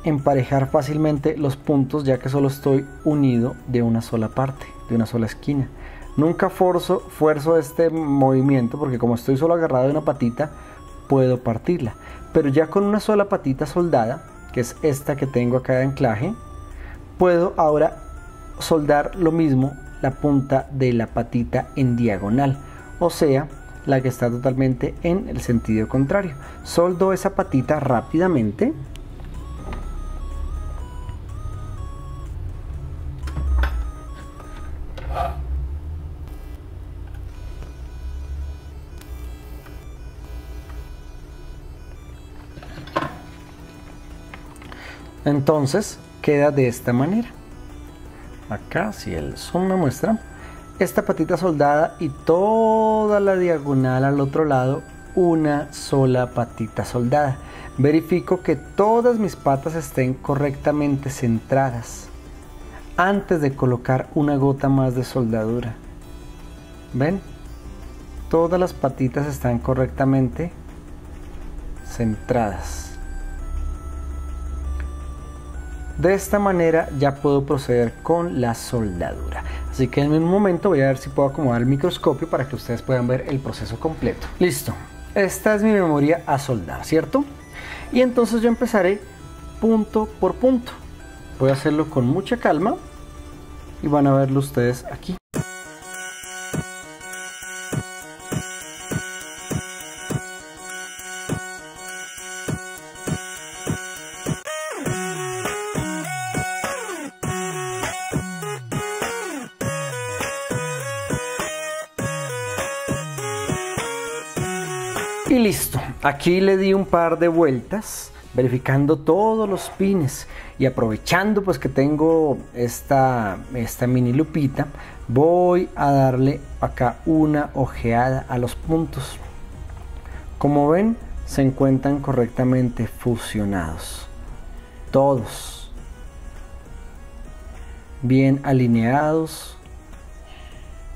emparejar fácilmente los puntos ya que solo estoy unido de una sola parte, de una sola esquina. Nunca forzo, fuerzo este movimiento porque como estoy solo agarrado de una patita, puedo partirla. Pero ya con una sola patita soldada, que es esta que tengo acá de anclaje, puedo ahora soldar lo mismo la punta de la patita en diagonal. O sea, la que está totalmente en el sentido contrario. Soldo esa patita rápidamente. Entonces queda de esta manera. acá si el zoom me muestra, esta patita soldada y toda la diagonal al otro lado una sola patita soldada. Verifico que todas mis patas estén correctamente centradas antes de colocar una gota más de soldadura. ¿Ven? Todas las patitas están correctamente centradas. De esta manera ya puedo proceder con la soldadura. Así que en un momento voy a ver si puedo acomodar el microscopio para que ustedes puedan ver el proceso completo. Listo. Esta es mi memoria a soldar, ¿cierto? Y entonces yo empezaré punto por punto. Voy a hacerlo con mucha calma y van a verlo ustedes aquí. Aquí le di un par de vueltas verificando todos los pines y aprovechando pues que tengo esta, esta mini lupita voy a darle acá una ojeada a los puntos. Como ven se encuentran correctamente fusionados. Todos. Bien alineados.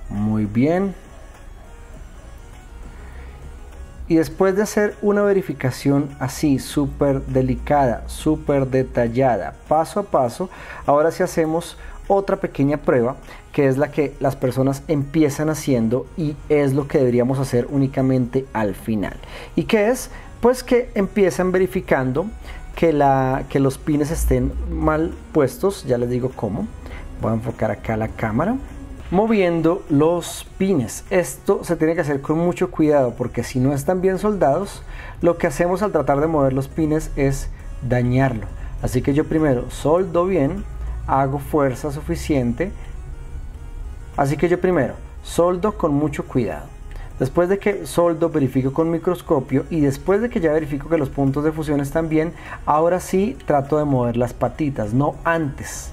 Muy bien y después de hacer una verificación así, súper delicada, súper detallada, paso a paso, ahora sí hacemos otra pequeña prueba que es la que las personas empiezan haciendo y es lo que deberíamos hacer únicamente al final. ¿Y qué es? Pues que empiezan verificando que, la, que los pines estén mal puestos, ya les digo cómo. Voy a enfocar acá la cámara moviendo los pines. Esto se tiene que hacer con mucho cuidado porque si no están bien soldados, lo que hacemos al tratar de mover los pines es dañarlo. Así que yo primero soldo bien, hago fuerza suficiente. Así que yo primero soldo con mucho cuidado. Después de que soldo, verifico con microscopio y después de que ya verifico que los puntos de fusión están bien, ahora sí trato de mover las patitas, no antes.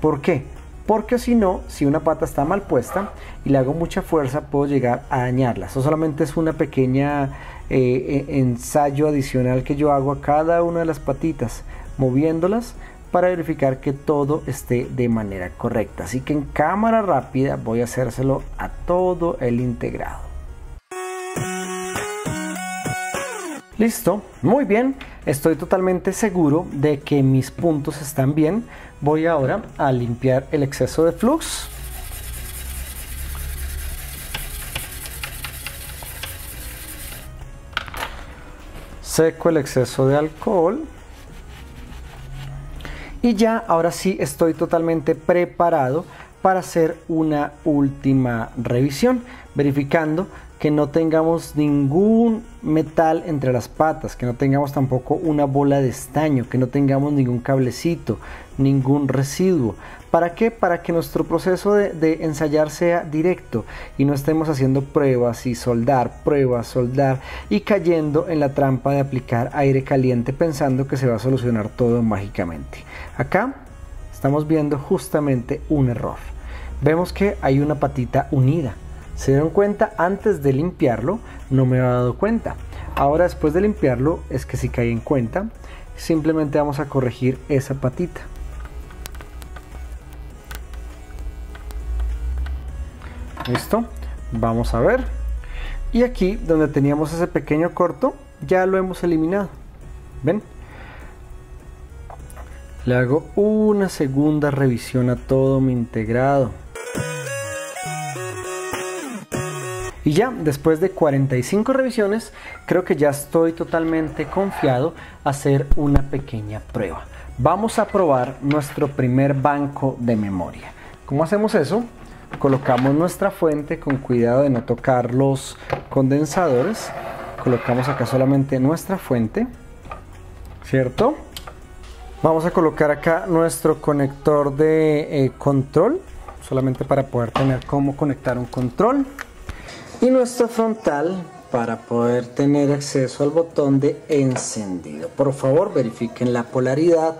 ¿Por qué? Porque si no, si una pata está mal puesta y le hago mucha fuerza, puedo llegar a dañarla. Eso solamente es una pequeña eh, eh, ensayo adicional que yo hago a cada una de las patitas, moviéndolas para verificar que todo esté de manera correcta. Así que en cámara rápida voy a hacérselo a todo el integrado. Listo, muy bien, estoy totalmente seguro de que mis puntos están bien. Voy ahora a limpiar el exceso de flux. Seco el exceso de alcohol. Y ya, ahora sí, estoy totalmente preparado para hacer una última revisión, verificando que no tengamos ningún metal entre las patas, que no tengamos tampoco una bola de estaño, que no tengamos ningún cablecito, ningún residuo. ¿Para qué? Para que nuestro proceso de, ensayar sea directo y no estemos haciendo pruebas y soldar, pruebas, soldar y cayendo en la trampa de aplicar aire caliente pensando que se va a solucionar todo mágicamente. Acá estamos viendo justamente un error. Vemos que hay una patita unida se dieron cuenta antes de limpiarlo, no me había dado cuenta. Ahora después de limpiarlo es que si caí en cuenta, simplemente vamos a corregir esa patita. Listo, vamos a ver. Y aquí donde teníamos ese pequeño corto, ya lo hemos eliminado. ¿Ven? Le hago una segunda revisión a todo mi integrado. Y ya, después de 45 revisiones, creo que ya estoy totalmente confiado a hacer una pequeña prueba. Vamos a probar nuestro primer banco de memoria. ¿Cómo hacemos eso? Colocamos nuestra fuente con cuidado de no tocar los condensadores. Colocamos acá solamente nuestra fuente, ¿cierto? Vamos a colocar acá nuestro conector de eh, control, solamente para poder tener cómo conectar un control y nuestro frontal para poder tener acceso al botón de encendido. Por favor verifiquen la polaridad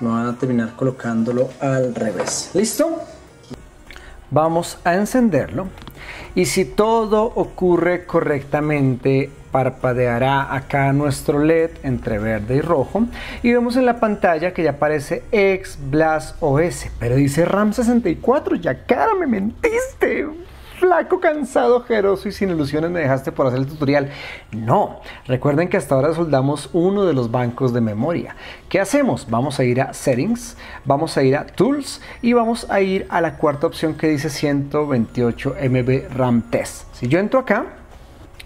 me van a terminar colocándolo al revés. ¿Listo? Vamos a encenderlo y si todo ocurre correctamente parpadeará acá nuestro LED entre verde y rojo y vemos en la pantalla que ya aparece X Blast OS pero dice RAM 64 ya cara me mentiste flaco, cansado, jeroso y sin ilusiones me dejaste por hacer el tutorial. No, recuerden que hasta ahora soldamos uno de los bancos de memoria. ¿Qué hacemos? Vamos a ir a Settings, vamos a ir a Tools y vamos a ir a la cuarta opción que dice 128 MB RAM Test. Si yo entro acá,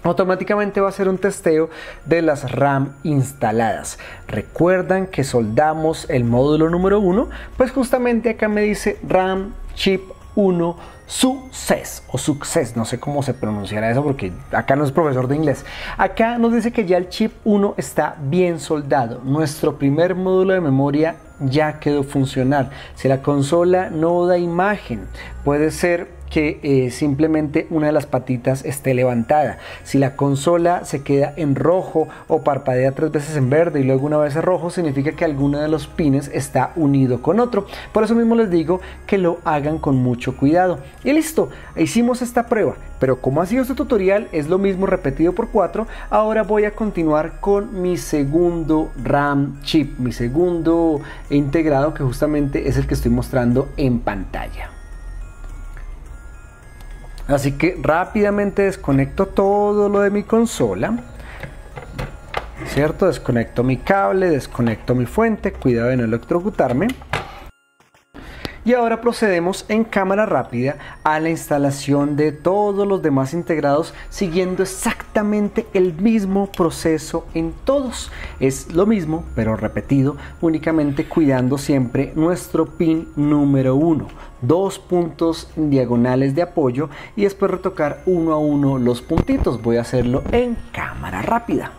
automáticamente va a ser un testeo de las RAM instaladas. Recuerdan que soldamos el módulo número 1, pues justamente acá me dice RAM Chip 1 Success o Success, no sé cómo se pronunciará eso porque acá no es profesor de inglés. Acá nos dice que ya el chip 1 está bien soldado. Nuestro primer módulo de memoria ya quedó funcionar. Si la consola no da imagen, puede ser que eh, simplemente una de las patitas esté levantada. Si la consola se queda en rojo o parpadea tres veces en verde y luego una vez en rojo, significa que alguno de los pines está unido con otro. Por eso mismo les digo que lo hagan con mucho cuidado. Y listo, hicimos esta prueba. Pero como ha sido este tutorial, es lo mismo repetido por cuatro. Ahora voy a continuar con mi segundo RAM chip, mi segundo integrado que justamente es el que estoy mostrando en pantalla. Así que rápidamente desconecto todo lo de mi consola. ¿Cierto? Desconecto mi cable, desconecto mi fuente, cuidado de no electrocutarme. Y ahora procedemos en cámara rápida a la instalación de todos los demás integrados siguiendo exactamente el mismo proceso en todos. Es lo mismo, pero repetido, únicamente cuidando siempre nuestro pin número uno dos puntos diagonales de apoyo y después retocar uno a uno los puntitos. Voy a hacerlo en cámara rápida.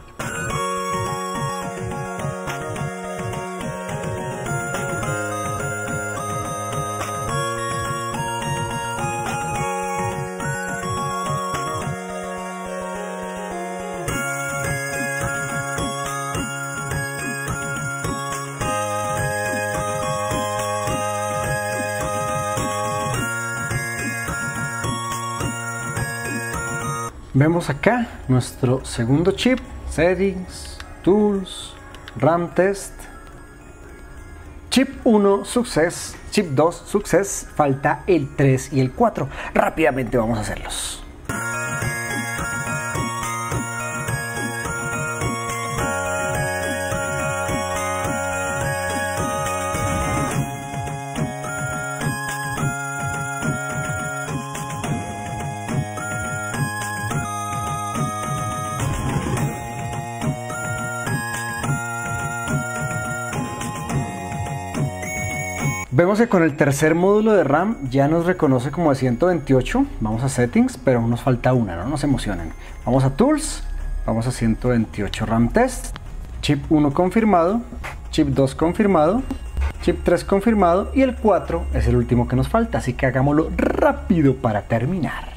Vemos acá nuestro segundo chip, Settings, Tools, RAM Test, Chip 1 Success, Chip 2 Success, falta el 3 y el 4. Rápidamente vamos a hacerlos. Vemos que con el tercer módulo de RAM ya nos reconoce como de 128. Vamos a Settings, pero nos falta una, no nos emocionen. Vamos a Tools, vamos a 128 RAM Test, Chip 1 confirmado, Chip 2 confirmado, Chip 3 confirmado y el 4 es el último que nos falta, así que hagámoslo rápido para terminar.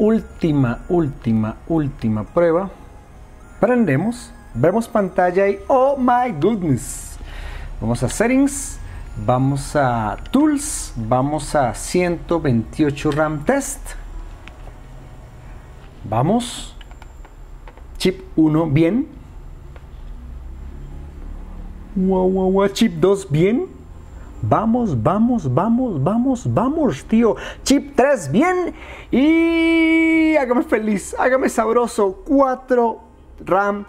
Última, última, última prueba. Prendemos, vemos pantalla y oh my goodness. Vamos a settings, vamos a tools, vamos a 128 RAM test. Vamos. Chip 1 bien. Chip 2 bien. Vamos, vamos, vamos, vamos, vamos, tío. Chip 3, bien. Y hágame feliz, hágame sabroso. 4 RAM,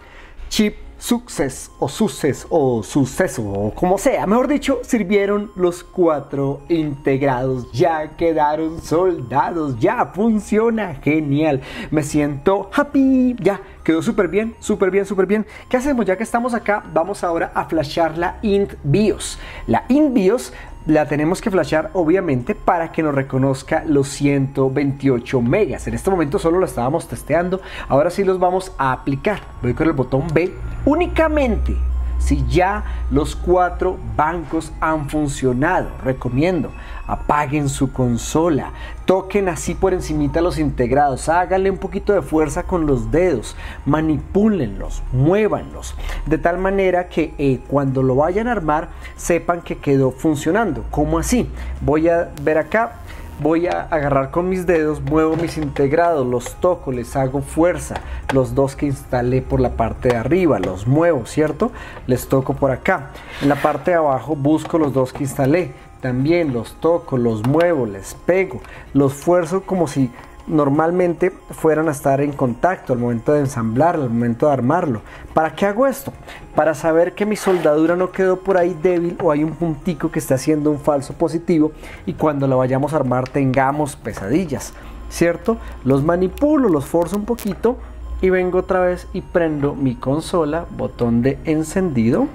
chip suceso o suceso o suceso o como sea, mejor dicho, sirvieron los cuatro integrados, ya quedaron soldados, ya funciona genial, me siento happy, ya quedó súper bien, súper bien, súper bien. ¿Qué hacemos? Ya que estamos acá, vamos ahora a flashar la int BIOS. La int BIOS la tenemos que flashar obviamente para que nos reconozca los 128 megas. En este momento solo lo estábamos testeando, ahora sí los vamos a aplicar. Voy con el botón B únicamente si ya los cuatro bancos han funcionado. Recomiendo, apaguen su consola, toquen así por encimita los integrados, háganle un poquito de fuerza con los dedos, manipúlenlos, muévanlos, de tal manera que eh, cuando lo vayan a armar sepan que quedó funcionando. ¿Cómo así? Voy a ver acá, voy a agarrar con mis dedos, muevo mis integrados, los toco, les hago fuerza. Los dos que instalé por la parte de arriba, los muevo, ¿cierto? Les toco por acá. En la parte de abajo busco los dos que instalé. También los toco, los muevo, les pego, los fuerzo como si normalmente fueran a estar en contacto al momento de ensamblarlo, al momento de armarlo. ¿Para qué hago esto? Para saber que mi soldadura no quedó por ahí débil o hay un puntico que está haciendo un falso positivo y cuando lo vayamos a armar tengamos pesadillas, ¿cierto? Los manipulo, los forzo un poquito y vengo otra vez y prendo mi consola, botón de encendido.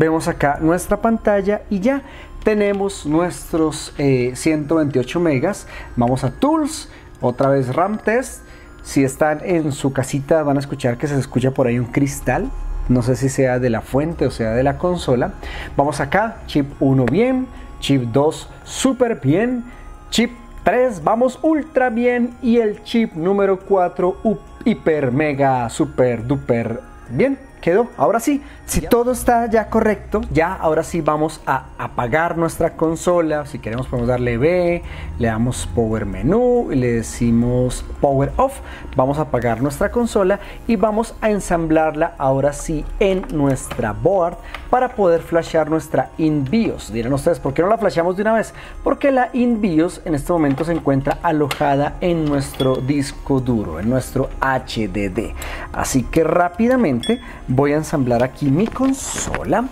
Vemos acá nuestra pantalla y ya tenemos nuestros 128 eh, megas. Vamos a Tools, otra vez RAM Test. Si están en su casita van a escuchar que se escucha por ahí un cristal. No sé si sea de la fuente o sea de la consola. Vamos acá, chip 1 bien, chip 2 súper bien, chip 3 vamos ultra bien y el chip número 4 hiper mega super duper bien quedó. Ahora sí, si todo está ya correcto, ya ahora sí vamos a apagar nuestra consola. Si queremos podemos darle B, le damos Power Menú y le decimos Power Off. Vamos a apagar nuestra consola y vamos a ensamblarla ahora sí en nuestra board para poder flashear nuestra InBIOS. Dirán ustedes, ¿por qué no la flasheamos de una vez? Porque la InBIOS en este momento se encuentra alojada en nuestro disco duro, en nuestro HDD. Así que rápidamente voy a ensamblar aquí mi consola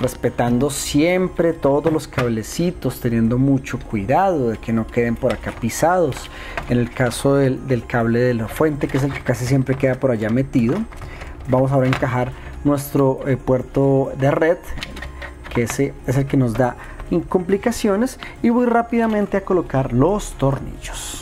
respetando siempre todos los cablecitos, teniendo mucho cuidado de que no queden por acá pisados. En el caso del, cable de la fuente, que es el que casi siempre queda por allá metido, vamos ahora a encajar nuestro eh, puerto de red, que ese es el que nos da complicaciones, y voy rápidamente a colocar los tornillos.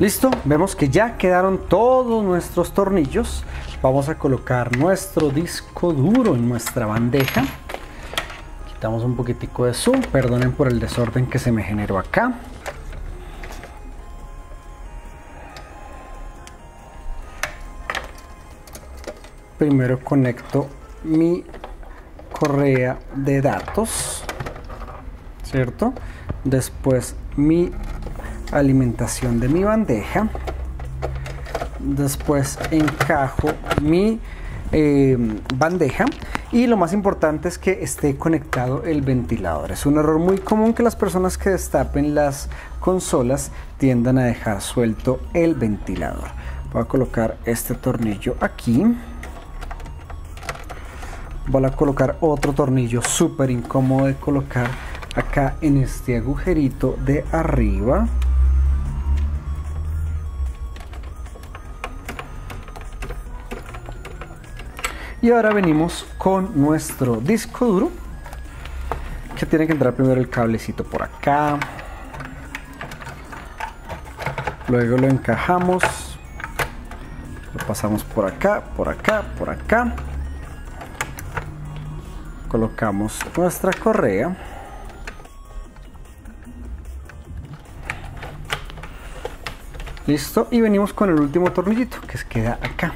Listo, vemos que ya quedaron todos nuestros tornillos. Vamos a colocar nuestro disco duro en nuestra bandeja. Quitamos un poquitico de zoom, perdonen por el desorden que se me generó acá. Primero conecto mi correa de datos, ¿cierto? Después mi alimentación de mi bandeja. Después encajo mi eh, bandeja. Y lo más importante es que esté conectado el ventilador. Es un error muy común que las personas que destapen las consolas tiendan a dejar suelto el ventilador. Voy a colocar este tornillo aquí. Voy a colocar otro tornillo súper incómodo de colocar acá en este agujerito de arriba Y ahora venimos con nuestro disco duro, que tiene que entrar primero el cablecito por acá. Luego lo encajamos. Lo pasamos por acá, por acá, por acá. Colocamos nuestra correa. Listo. Y venimos con el último tornillito que queda acá.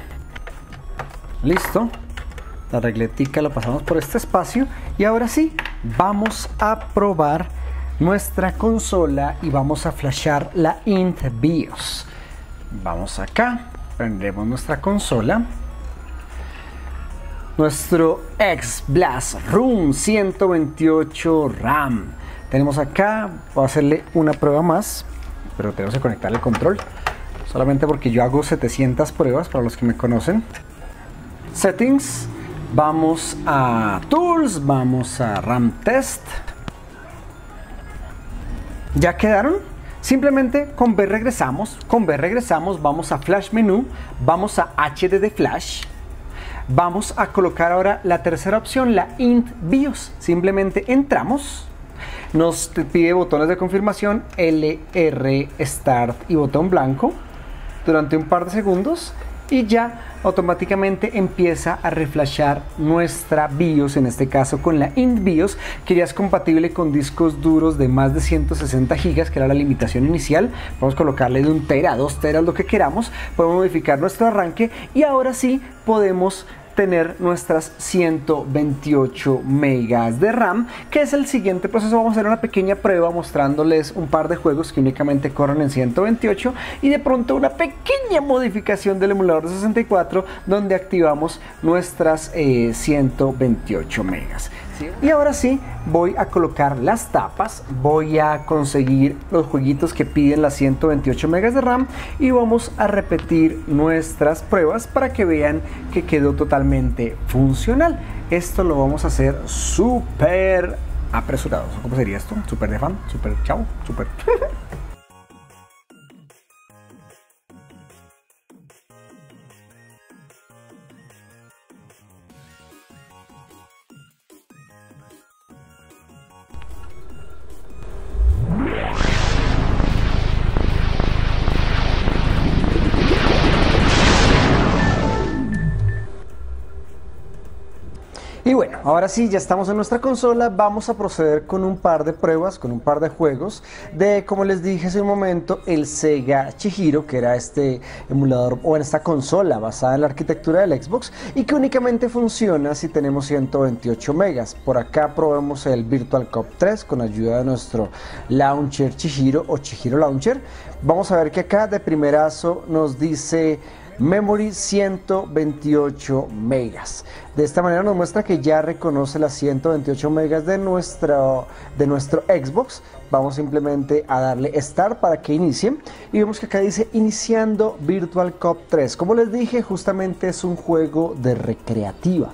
Listo La regletica la pasamos por este espacio y ahora sí, vamos a probar nuestra consola y vamos a flashar la int BIOS. Vamos acá, prendemos nuestra consola. Nuestro X Blast Room 128 RAM. Tenemos acá, voy a hacerle una prueba más, pero tenemos que conectar el control. Solamente porque yo hago 700 pruebas para los que me conocen. Settings, vamos a Tools, vamos a RAM Test. ¿Ya quedaron? Simplemente con B regresamos, con B regresamos, vamos a Flash Menú, vamos a HD de Flash, vamos a colocar ahora la tercera opción, la Int BIOS. Simplemente entramos, nos pide botones de confirmación, LR Start y botón blanco durante un par de segundos y ya automáticamente empieza a reflashar nuestra BIOS, en este caso con la Int BIOS, que ya es compatible con discos duros de más de 160 GB, que era la limitación inicial. A colocarle de un tera 2 teras, lo que queramos. Podemos modificar nuestro arranque y ahora sí podemos tener nuestras 128 megas de RAM, que es el siguiente proceso. Vamos a hacer una pequeña prueba mostrándoles un par de juegos que únicamente corren en 128 y de pronto una pequeña modificación del emulador de 64 donde activamos nuestras 128 eh, megas. Y ahora sí, voy a colocar las tapas, voy a conseguir los jueguitos que piden las 128 megas de RAM y vamos a repetir nuestras pruebas para que vean que quedó totalmente funcional. Esto lo vamos a hacer súper apresurados. ¿Cómo sería esto? Súper de fan, súper chao, súper... Y bueno, ahora sí, ya estamos en nuestra consola, vamos a proceder con un par de pruebas, con un par de juegos de, como les dije hace un momento, el Sega Chihiro, que era este emulador o en esta consola basada en la arquitectura del Xbox y que únicamente funciona si tenemos 128 megas. Por acá probemos el Virtual Cop 3 con ayuda de nuestro launcher Chihiro o Chihiro Launcher. Vamos a ver que acá de primerazo nos dice memory 128 megas. De esta manera nos muestra que ya reconoce las 128 megas de nuestro, de nuestro Xbox. Vamos simplemente a darle Start para que inicie. Y vemos que acá dice iniciando Virtual Cop 3. Como les dije, justamente es un juego de recreativa.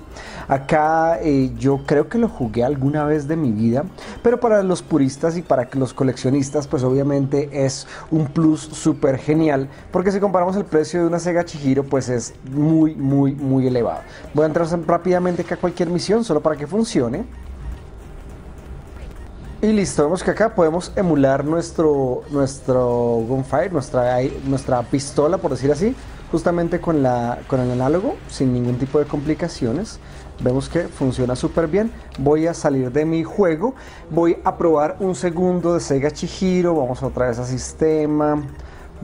Acá eh, yo creo que lo jugué alguna vez de mi vida, pero para los puristas y para los coleccionistas, pues obviamente es un plus súper genial, porque si comparamos el precio de una Sega Chihiro, pues es muy, muy, muy elevado. Voy a entrar rápidamente acá a cualquier misión, solo para que funcione. Y listo, vemos que acá podemos emular nuestro, nuestro Gunfire, nuestra, nuestra pistola, por decir así, justamente con, la, con el análogo, sin ningún tipo de complicaciones. Vemos que funciona súper bien. Voy a salir de mi juego, voy a probar un segundo de Sega Chihiro, vamos otra vez a sistema.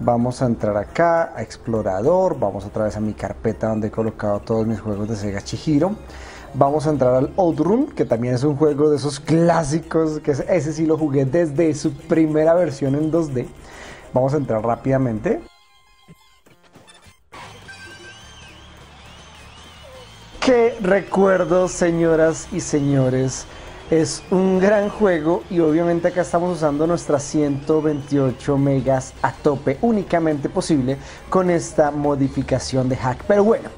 Vamos a entrar acá a explorador, vamos otra vez a mi carpeta donde he colocado todos mis juegos de Sega Chihiro. Vamos a entrar al Outrun, que también es un juego de esos clásicos, que ese sí lo jugué desde su primera versión en 2D. Vamos a entrar rápidamente. Qué recuerdos, señoras y señores. Es un gran juego y obviamente acá estamos usando nuestras 128 megas a tope, únicamente posible con esta modificación de hack. Pero bueno,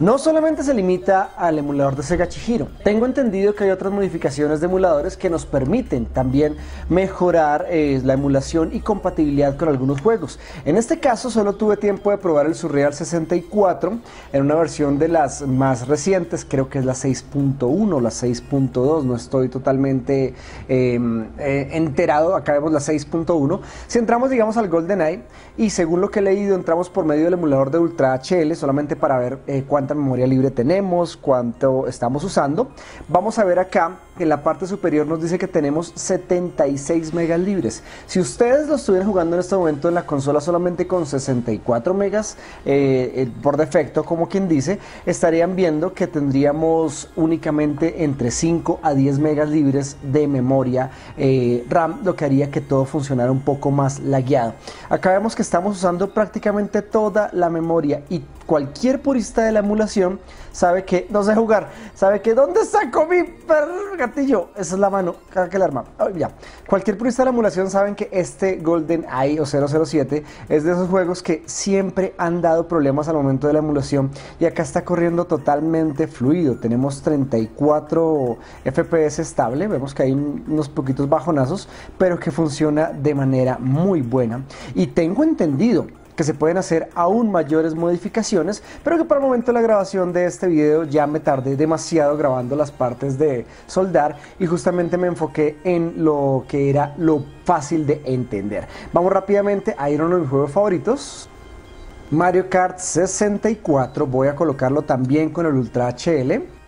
no solamente se limita al emulador de Sega Chihiro, tengo entendido que hay otras modificaciones de emuladores que nos permiten también mejorar eh, la emulación y compatibilidad con algunos juegos. En este caso solo tuve tiempo de probar el Surreal 64 en una versión de las más recientes, creo que es la 6.1 o la 6.2, no estoy totalmente em, eh, enterado, acá vemos la 6.1. Si entramos digamos al GoldenEye y según lo que he leído entramos por medio del emulador de Ultra HL solamente para ver eh, cuánto cuánta memoria libre tenemos, cuánto estamos usando. Vamos a ver acá en la parte superior nos dice que tenemos 76 megas libres. Si ustedes lo estuvieran jugando en este momento en la consola solamente con 64 megas eh, eh, por defecto, como quien dice, estarían viendo que tendríamos únicamente entre 5 a 10 megas libres de memoria eh, RAM, lo que haría que todo funcionara un poco más lagueado. Acá vemos que estamos usando prácticamente toda la memoria y cualquier purista de la emulación sabe que no sé jugar, sabe que ¿dónde saco mi gatillo? Esa es la mano, que arma. ya. Cualquier purista de la emulación saben que este Golden Eye o 007 es de esos juegos que siempre han dado problemas al momento de la emulación y acá está corriendo totalmente fluido. Tenemos 34 FPS estable, vemos que hay unos poquitos bajonazos, pero que funciona de manera muy buena. Y tengo entendido que se pueden hacer aún mayores modificaciones, pero que para el momento de la grabación de este video ya me tardé demasiado grabando las partes de soldar y justamente me enfoqué en lo que era lo fácil de entender. Vamos rápidamente a ir a uno de mis juegos favoritos, Mario Kart 64, voy a colocarlo también con el Ultra HL.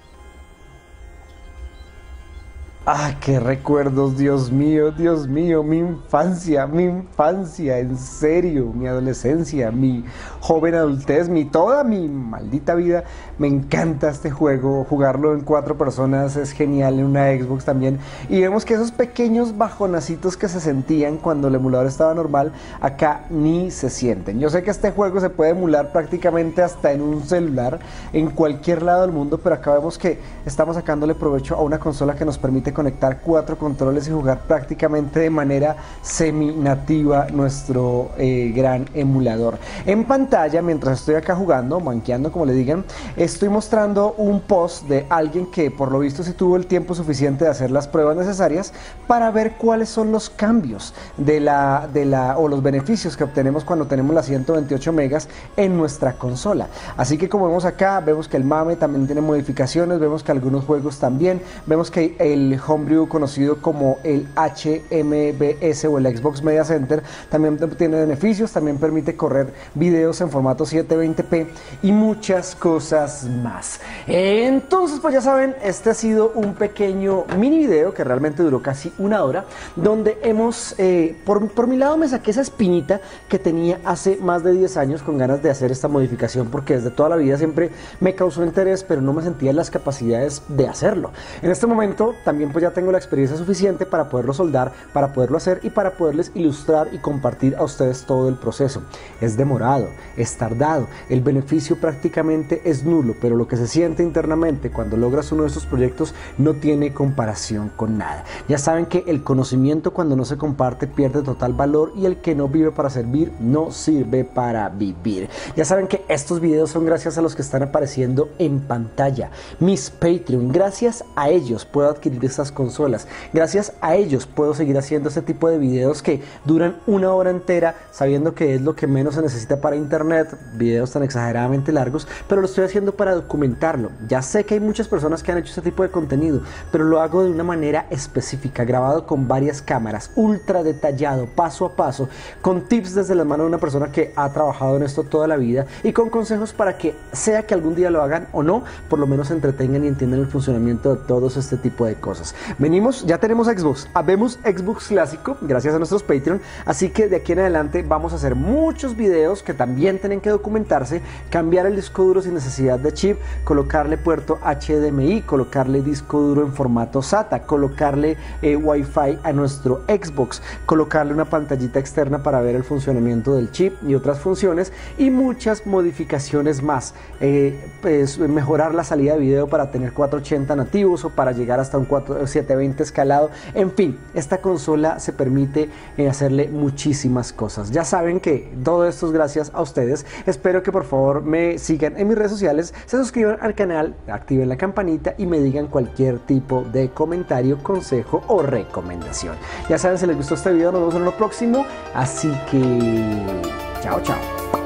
Ah, qué recuerdos, Dios mío, Dios mío, mi infancia, mi infancia, en serio, mi adolescencia, mi joven adultez, mi toda mi maldita vida. Me encanta este juego, jugarlo en cuatro personas es genial en una Xbox también. Y vemos que esos pequeños bajonacitos que se sentían cuando el emulador estaba normal, acá ni se sienten. Yo sé que este juego se puede emular prácticamente hasta en un celular, en cualquier lado del mundo, pero acá vemos que estamos sacándole provecho a una consola que nos permite conectar cuatro controles y jugar prácticamente de manera semi-nativa nuestro eh, gran emulador. En pantalla, mientras estoy acá jugando, manqueando como le digan, estoy mostrando un post de alguien que por lo visto se tuvo el tiempo suficiente de hacer las pruebas necesarias para ver cuáles son los cambios de la, de la, o los beneficios que obtenemos cuando tenemos las 128 megas en nuestra consola. Así que como vemos acá, vemos que el MAME también tiene modificaciones, vemos que algunos juegos también, vemos que el homebrew conocido como el HMBS o el Xbox Media Center también tiene beneficios, también permite correr videos en formato 720p y muchas cosas más. Entonces, pues ya saben, este ha sido un pequeño mini video que realmente duró casi una hora, donde hemos, eh, por, por mi lado me saqué esa espinita que tenía hace más de 10 años con ganas de hacer esta modificación, porque desde toda la vida siempre me causó interés, pero no me sentía en las capacidades de hacerlo. En este momento también pues ya tengo la experiencia suficiente para poderlo soldar, para poderlo hacer y para poderles ilustrar y compartir a ustedes todo el proceso. Es demorado, es tardado, el beneficio prácticamente es nulo, pero lo que se siente internamente cuando logras uno de estos proyectos no tiene comparación con nada. Ya saben que el conocimiento cuando no se comparte pierde total valor y el que no vive para servir no sirve para vivir. Ya saben que estos videos son gracias a los que están apareciendo en pantalla. Mis Patreon, gracias a ellos puedo adquirir estas consolas. Gracias a ellos puedo seguir haciendo este tipo de videos que duran una hora entera sabiendo que es lo que menos se necesita para internet, videos tan exageradamente largos, pero lo estoy haciendo para documentarlo. Ya sé que hay muchas personas que han hecho este tipo de contenido, pero lo hago de una manera específica, grabado con varias cámaras, ultra detallado, paso a paso, con tips desde la mano de una persona que ha trabajado en esto toda la vida y con consejos para que sea que algún día lo hagan o no, por lo menos entretengan y entiendan el funcionamiento de todos este tipo de cosas. Venimos, ya tenemos Xbox, habemos Xbox clásico, gracias a nuestros Patreon, así que de aquí en adelante vamos a hacer muchos videos que también tienen que documentarse, cambiar el disco duro sin necesidad de chip, colocarle puerto HDMI, colocarle disco duro en formato SATA, colocarle eh, Wi-Fi a nuestro Xbox, colocarle una pantallita externa para ver el funcionamiento del chip y otras funciones y muchas modificaciones más. Eh, pues, mejorar la salida de video para tener 480 nativos o para llegar hasta un 4, 720 escalado. En fin, esta consola se permite eh, hacerle muchísimas cosas. Ya saben que todo esto es gracias a ustedes. Espero que por favor me sigan en mis redes sociales, se suscriban al canal, activen la campanita y me digan cualquier tipo de comentario, consejo o recomendación. Ya saben, si les gustó este video, nos vemos en lo próximo. Así que, chao, chao.